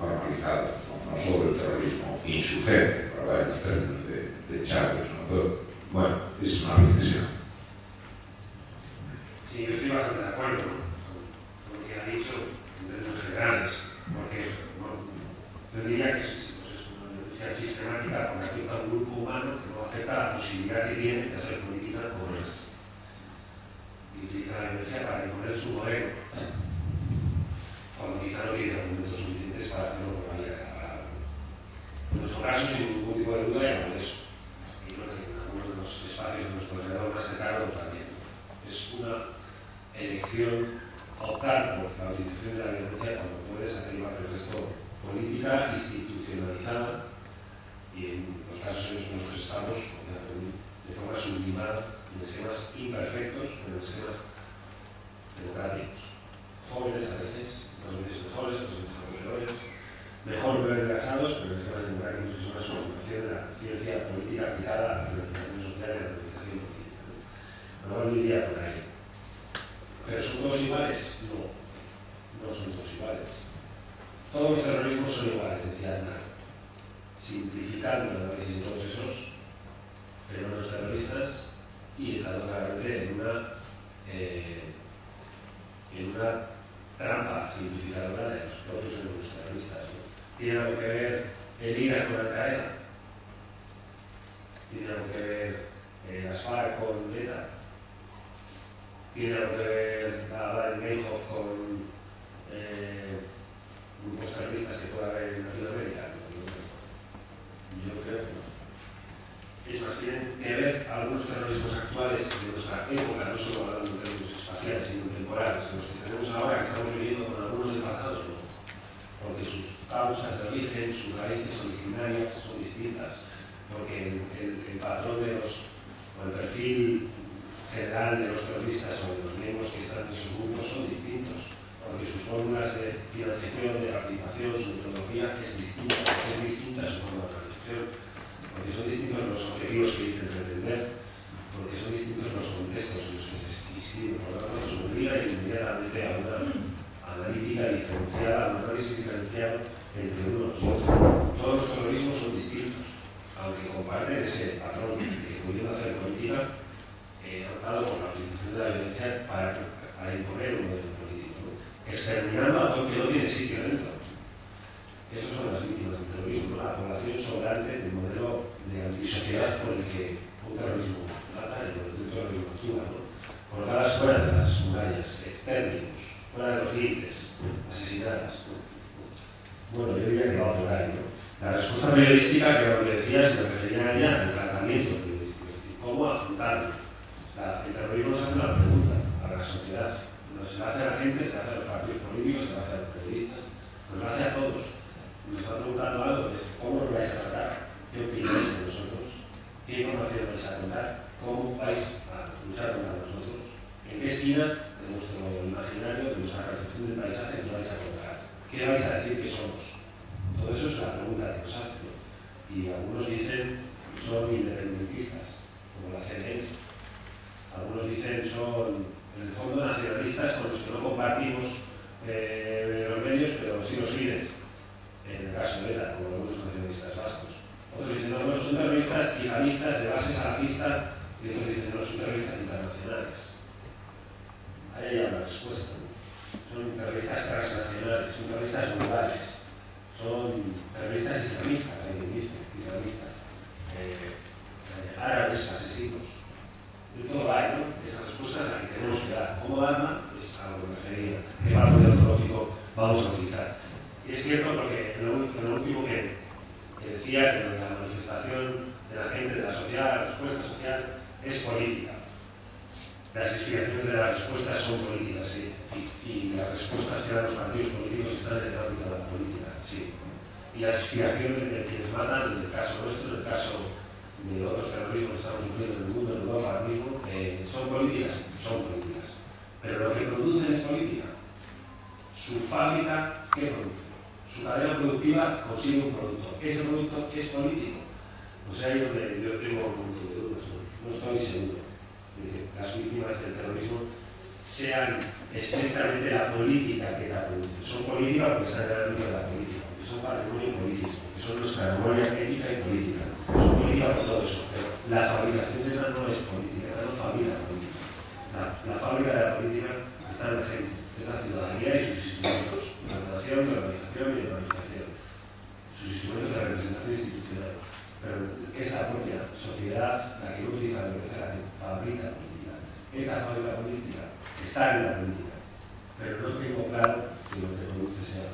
normalizado, no, solo el terrorismo insurgente, para en los términos de, de Chávez. ¿no? Pero, bueno, es una reflexión. Sí, yo estoy bastante de acuerdo con lo que ha dicho en términos generales, porque yo diría que sí, pues es una violencia sistemática con respecto a un grupo humano que no acepta la posibilidad que tiene de hacer política como resto. Y utiliza la violencia para imponer su modelo, cuando quizá no tiene argumentos suficientes para hacerlo por la vía. En nuestro caso, sin ningún tipo de duda, y por eso. Y creo que en algunos de los espacios de nuestro alrededor más cercano también. Es una elección optar por la utilización de la violencia cuando puedes hacer igual que el resto política institucionalizada y en los casos en los que nosotros estamos de forma sublimada en esquemas imperfectos, en esquemas democráticos. Jóvenes a veces, otras veces mejores, otras veces peores, mejor regasados, pero en esquemas democráticos que son una sublimación de la ciencia política aplicada a la planificación social y a la planificación política. No diría por ahí. ¿Pero son todos iguales? No, no son todos iguales. Todos los terrorismos son iguales, decía Aznar. Simplificando el análisis de todos esos fenómenos terroristas y entrando claramente en una, eh, en una trampa simplificadora de los propios fenómenos terroristas. ¿Tiene algo que ver el IRA con Al Qaeda? ¿Tiene algo que ver eh, las con ETA? Tiene algo que ver la Baden-Meinhof con eh, grupos terroristas que pueda haber en Latinoamérica? Yo creo que no. Es más, tienen que ver algunos terrorismos actuales de nuestra época, no solo hablando de términos espaciales, sino temporales, los que tenemos ahora, que estamos viviendo con algunos del pasado, no. Porque sus causas de origen, sus raíces originarias son distintas, porque el, el, el patrón de los, o el perfil general de los terroristas o de los miembros que están en esos grupos son distintos, porque sus fórmulas de financiación, de participación, su metodología es distinta, es distinta su forma de organización, porque son distintos los objetivos que dicen pretender, porque son distintos los contextos en los que se inscriben, por lo tanto nos obliga inmediatamente a una analítica diferenciada, a un análisis diferenciado entre unos y otros. Todos los terrorismos son distintos, aunque comparten ese patrón de que pudiendo hacer política eh, optado por la utilización de la violencia para, para imponer un modelo político, ¿no? exterminando a todo que no tiene sitio dentro. Esas son las víctimas del terrorismo, la población sobrante del modelo de antisociedad por el que un terrorismo trata y por el que un terrorismo actúa. ¿no? colocadas fuera de las murallas, externos, fuera de los límites, asesinadas. ¿no? Bueno, yo diría que va por ahí. ¿no? La respuesta periodística que lo que decía se me refería a ella al tratamiento periodístico, es decir, cómo afrontarlo. El terrorismo nos hace una pregunta a la sociedad. No se la hace a la gente, se la hace a los partidos políticos, se la hace a los periodistas, nos la hace a todos. Entonces, ¿cómo nos vais a tratar? ¿Qué opináis de nosotros? ¿Qué información vais a contar? ¿Cómo vais a luchar contra nosotros? ¿En qué esquina de nuestro imaginario, de nuestra percepción del paisaje nos vais a colocar? ¿Qué vais a decir que somos? Todo eso es la pregunta que nos hacen. Y algunos dicen son independentistas, como la CNN. Algunos dicen son, en el fondo, nacionalistas con los que no compartimos eh, los medios, pero sí los fines, en el caso de ETA, como algunos nacionalistas vascos. Otros dicen, no, no, son terroristas yihadistas de base salafista, y otros dicen, no, son terroristas internacionales. Ahí hay una respuesta. Son terroristas transnacionales, son terroristas globales, son terroristas islamistas, alguien dice, islamistas, eh, eh, árabes asesinos. De todo ¿no? Esa respuesta es la que tenemos que dar. Como arma es a lo que me refería. ¿Qué valor ontológico vamos a utilizar? Y es cierto porque lo, último que, que decías de la manifestación de la gente, de la sociedad, la respuesta social es política. Las inspiraciones de las respuestas son políticas, sí. Y, y las respuestas que dan los partidos políticos están en el ámbito de la política, sí. Y las inspiraciones de quienes matan, en el caso nuestro, en el caso de otros terrorismos que estamos sufriendo en el mundo, en Europa ahora mismo, eh, son políticas, son políticas. Pero lo que producen es política. Su fábrica, ¿qué produce? Su cadena productiva consigue un producto. Ese producto es político. Ahí es donde yo tengo un montón de dudas. ¿no? estoy seguro de que las víctimas del terrorismo sean estrictamente la política que la produce. Son políticas porque están en el ámbito de la política, porque son patrimonio político, porque son nuestra memoria ética y política. La fabricación de esa no es política, no fabrica política. La, la fábrica de la política está en la gente, es la ciudadanía y sus instrumentos, la relación, la organización y la organización, sus instrumentos de representación institucional. Pero es la propia sociedad la que utiliza la violencia, la que fabrica política. Esta fábrica política está en la política, pero no tengo claro que lo que produce sea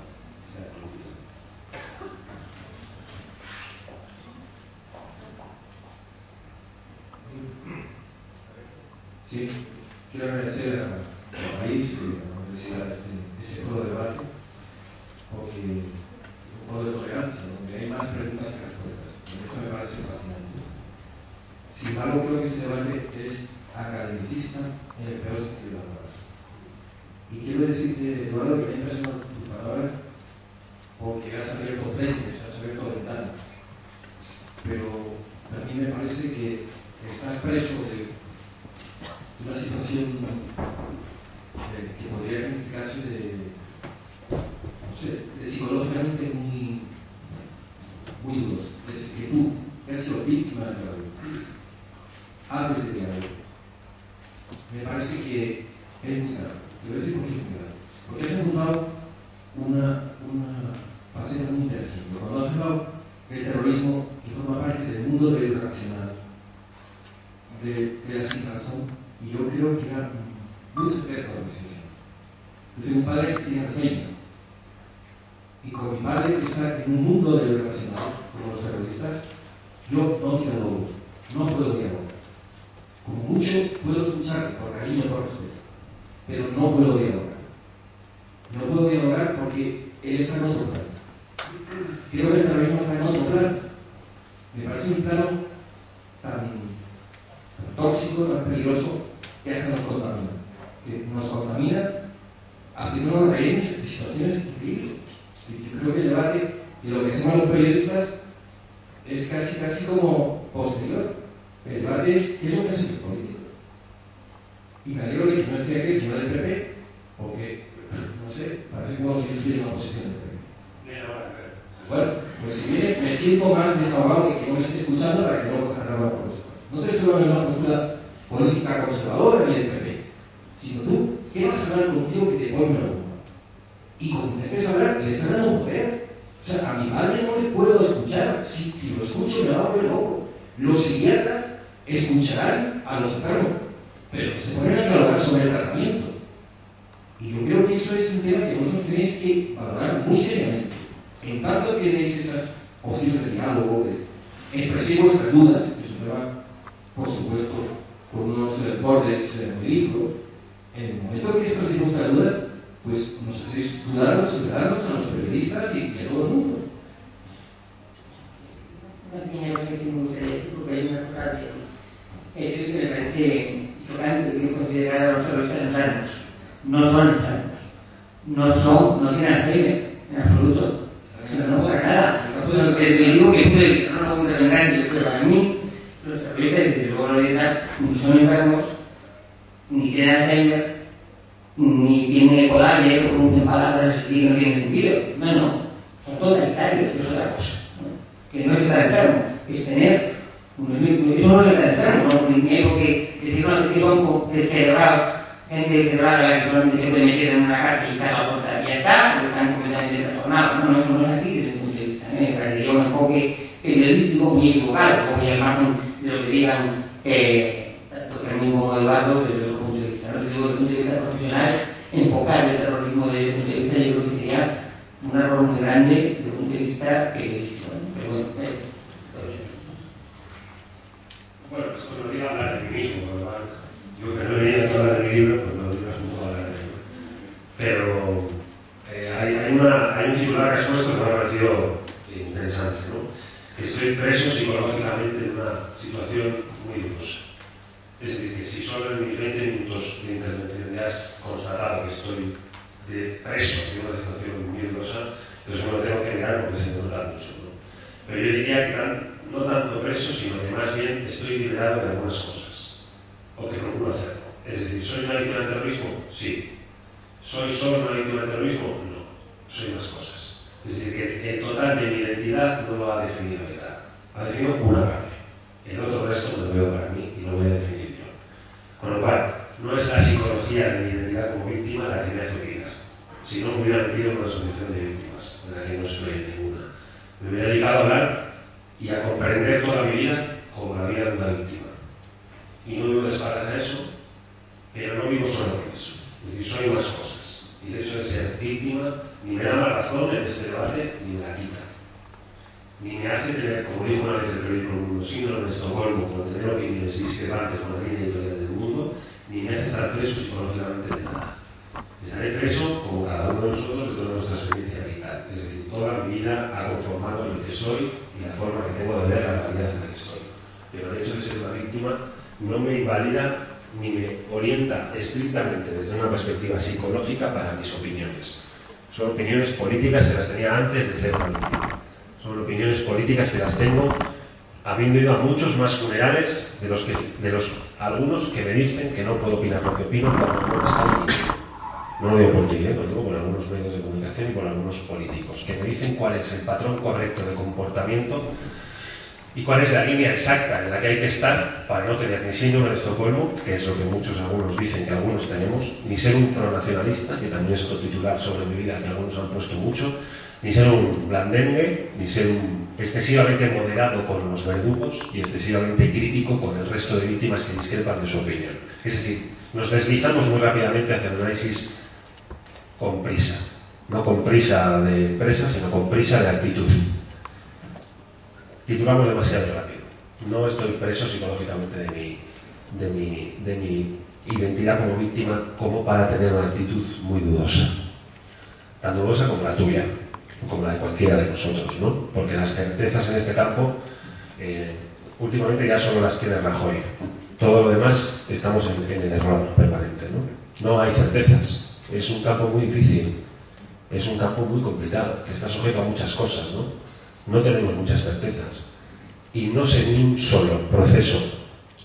política. Sí, quiero agradecer al país y a la universidad este, este foro de debate, porque un foro de tolerancia, donde hay más preguntas que respuestas. Eso me parece fascinante. Sin embargo, creo que este debate es academicista en el peor sentido de la palabra. Y quiero decirte, Eduardo, que me ha impresionado tus palabras porque has abierto frentes, pues nos hacéis dudar a los ciudadanos, a los periodistas y, a todo el mundo. Considerar a los terroristas. No son sanos. No son, no tienen Alzheimer, en absoluto. No son para nada. Que no lo contravengan, yo creo para mí, los terroristas, desde luego son enfermos, ni tienen Alzheimer, ni tienen colaje, o pronuncian palabras así que no tienen sentido. No, no, son totalitarios, que es otra cosa. ¿no? Que no es estar enfermo, es tener, eso no es estar enfermo, ¿no? Ni hay que decir que son descerebrados gente cerebral que solamente se puede meter en una cárcel y cerrar la puerta y ya está, porque están completamente transformados. No, no, eso no es así desde el punto de vista. ¿eh? Me parecería un enfoque periodístico muy equivocado, muy al margen de lo que digan eh, tanto Fermín Eduardo desde Desde punto de vista profesional, enfocar el terrorismo desde el punto de vista yo creo que sería un error muy grande desde el punto de vista periodístico. ¿no? Pero bueno, eh, bueno, lo digo hablar de mí mismo, ¿verdad? Yo que no he venido a hablar de mi libro, pues no digo un poco hablar de mí. Pero eh, hay, hay, hay un titular que que me ha parecido interesante, ¿no? Que estoy preso psicológicamente en una situación muy dudosa. Es decir, que si solo en mis 20 minutos de intervención ya has constatado que estoy de preso en una situación muy dudosa, entonces me lo tengo que mirar porque se nota mucho. ¿no? Pero yo diría que no tanto preso, sino que más bien estoy liberado de algunas cosas o que procuro hacerlo. Es decir, ¿soy una víctima del terrorismo? Sí. ¿Soy solo una víctima del terrorismo? No. Soy más cosas. Es decir, que el total de mi identidad no lo ha definido ETA. Ha definido una parte. El otro resto lo veo para mí y lo voy a definir. Con lo cual, no es la psicología de mi identidad como víctima la que me hace opinar. Si no, me hubiera metido en una asociación de víctimas, en la que no estoy en ninguna. Me hubiera dedicado a hablar y a comprender toda mi vida como la vida de una víctima y no vivo de a eso, pero no vivo solo con eso. Es decir, soy más cosas. Y el hecho de ser víctima ni me da la razón en este debate, ni me la quita. Ni me hace tener, como dijo una vez el periódico El Mundo, síndrome de Estocolmo, como tener opiniones discrepantes con la línea editorial del mundo, ni me hace estar preso psicológicamente de nada. Estaré preso como cada uno de nosotros de toda nuestra experiencia vital. Es decir, toda mi vida ha conformado lo que soy y la forma que tengo de ver la realidad en la que estoy. Pero el hecho de ser una víctima no me invalida ni me orienta estrictamente desde una perspectiva psicológica para mis opiniones. Son opiniones políticas que las tenía antes de ser víctima. Son opiniones políticas que las tengo habiendo ido a muchos más funerales de los, que, de los algunos que me dicen que no puedo opinar lo que opino cuando no están No lo digo por ti, ¿eh? lo digo por algunos medios de comunicación y por algunos políticos, que me dicen cuál es el patrón correcto de comportamiento y cuál es la línea exacta en la que hay que estar para no tener ni síndrome de Estocolmo, que es lo que muchos algunos dicen que algunos tenemos, ni ser un pronacionalista, que también es otro titular sobre mi vida que algunos han puesto mucho, ni ser un blandengue, ni ser un excesivamente moderado con los verdugos y excesivamente crítico con el resto de víctimas que discrepan de su opinión. Es decir, nos deslizamos muy rápidamente hacia un análisis con prisa, no con prisa de presa, sino con prisa de actitud titulamos demasiado rápido. No estoy preso psicológicamente de mi, de mi identidad como víctima como para tener una actitud muy dudosa. Tan dudosa como la tuya, como la de cualquiera de nosotros, ¿no? Porque las certezas en este campo eh, últimamente ya solo las tiene Rajoy. Todo lo demás estamos en, en el error permanente, ¿no? No hay certezas. Es un campo muy difícil. Es un campo muy complicado, que está sujeto a muchas cosas, ¿no? no tenemos muchas certezas. Y no sé ni un solo proceso,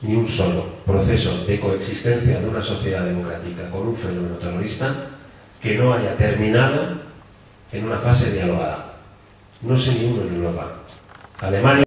ni un solo proceso de coexistencia de una sociedad democrática con un fenómeno terrorista que no haya terminado en una fase dialogada. No sé ni uno en Europa. Alemania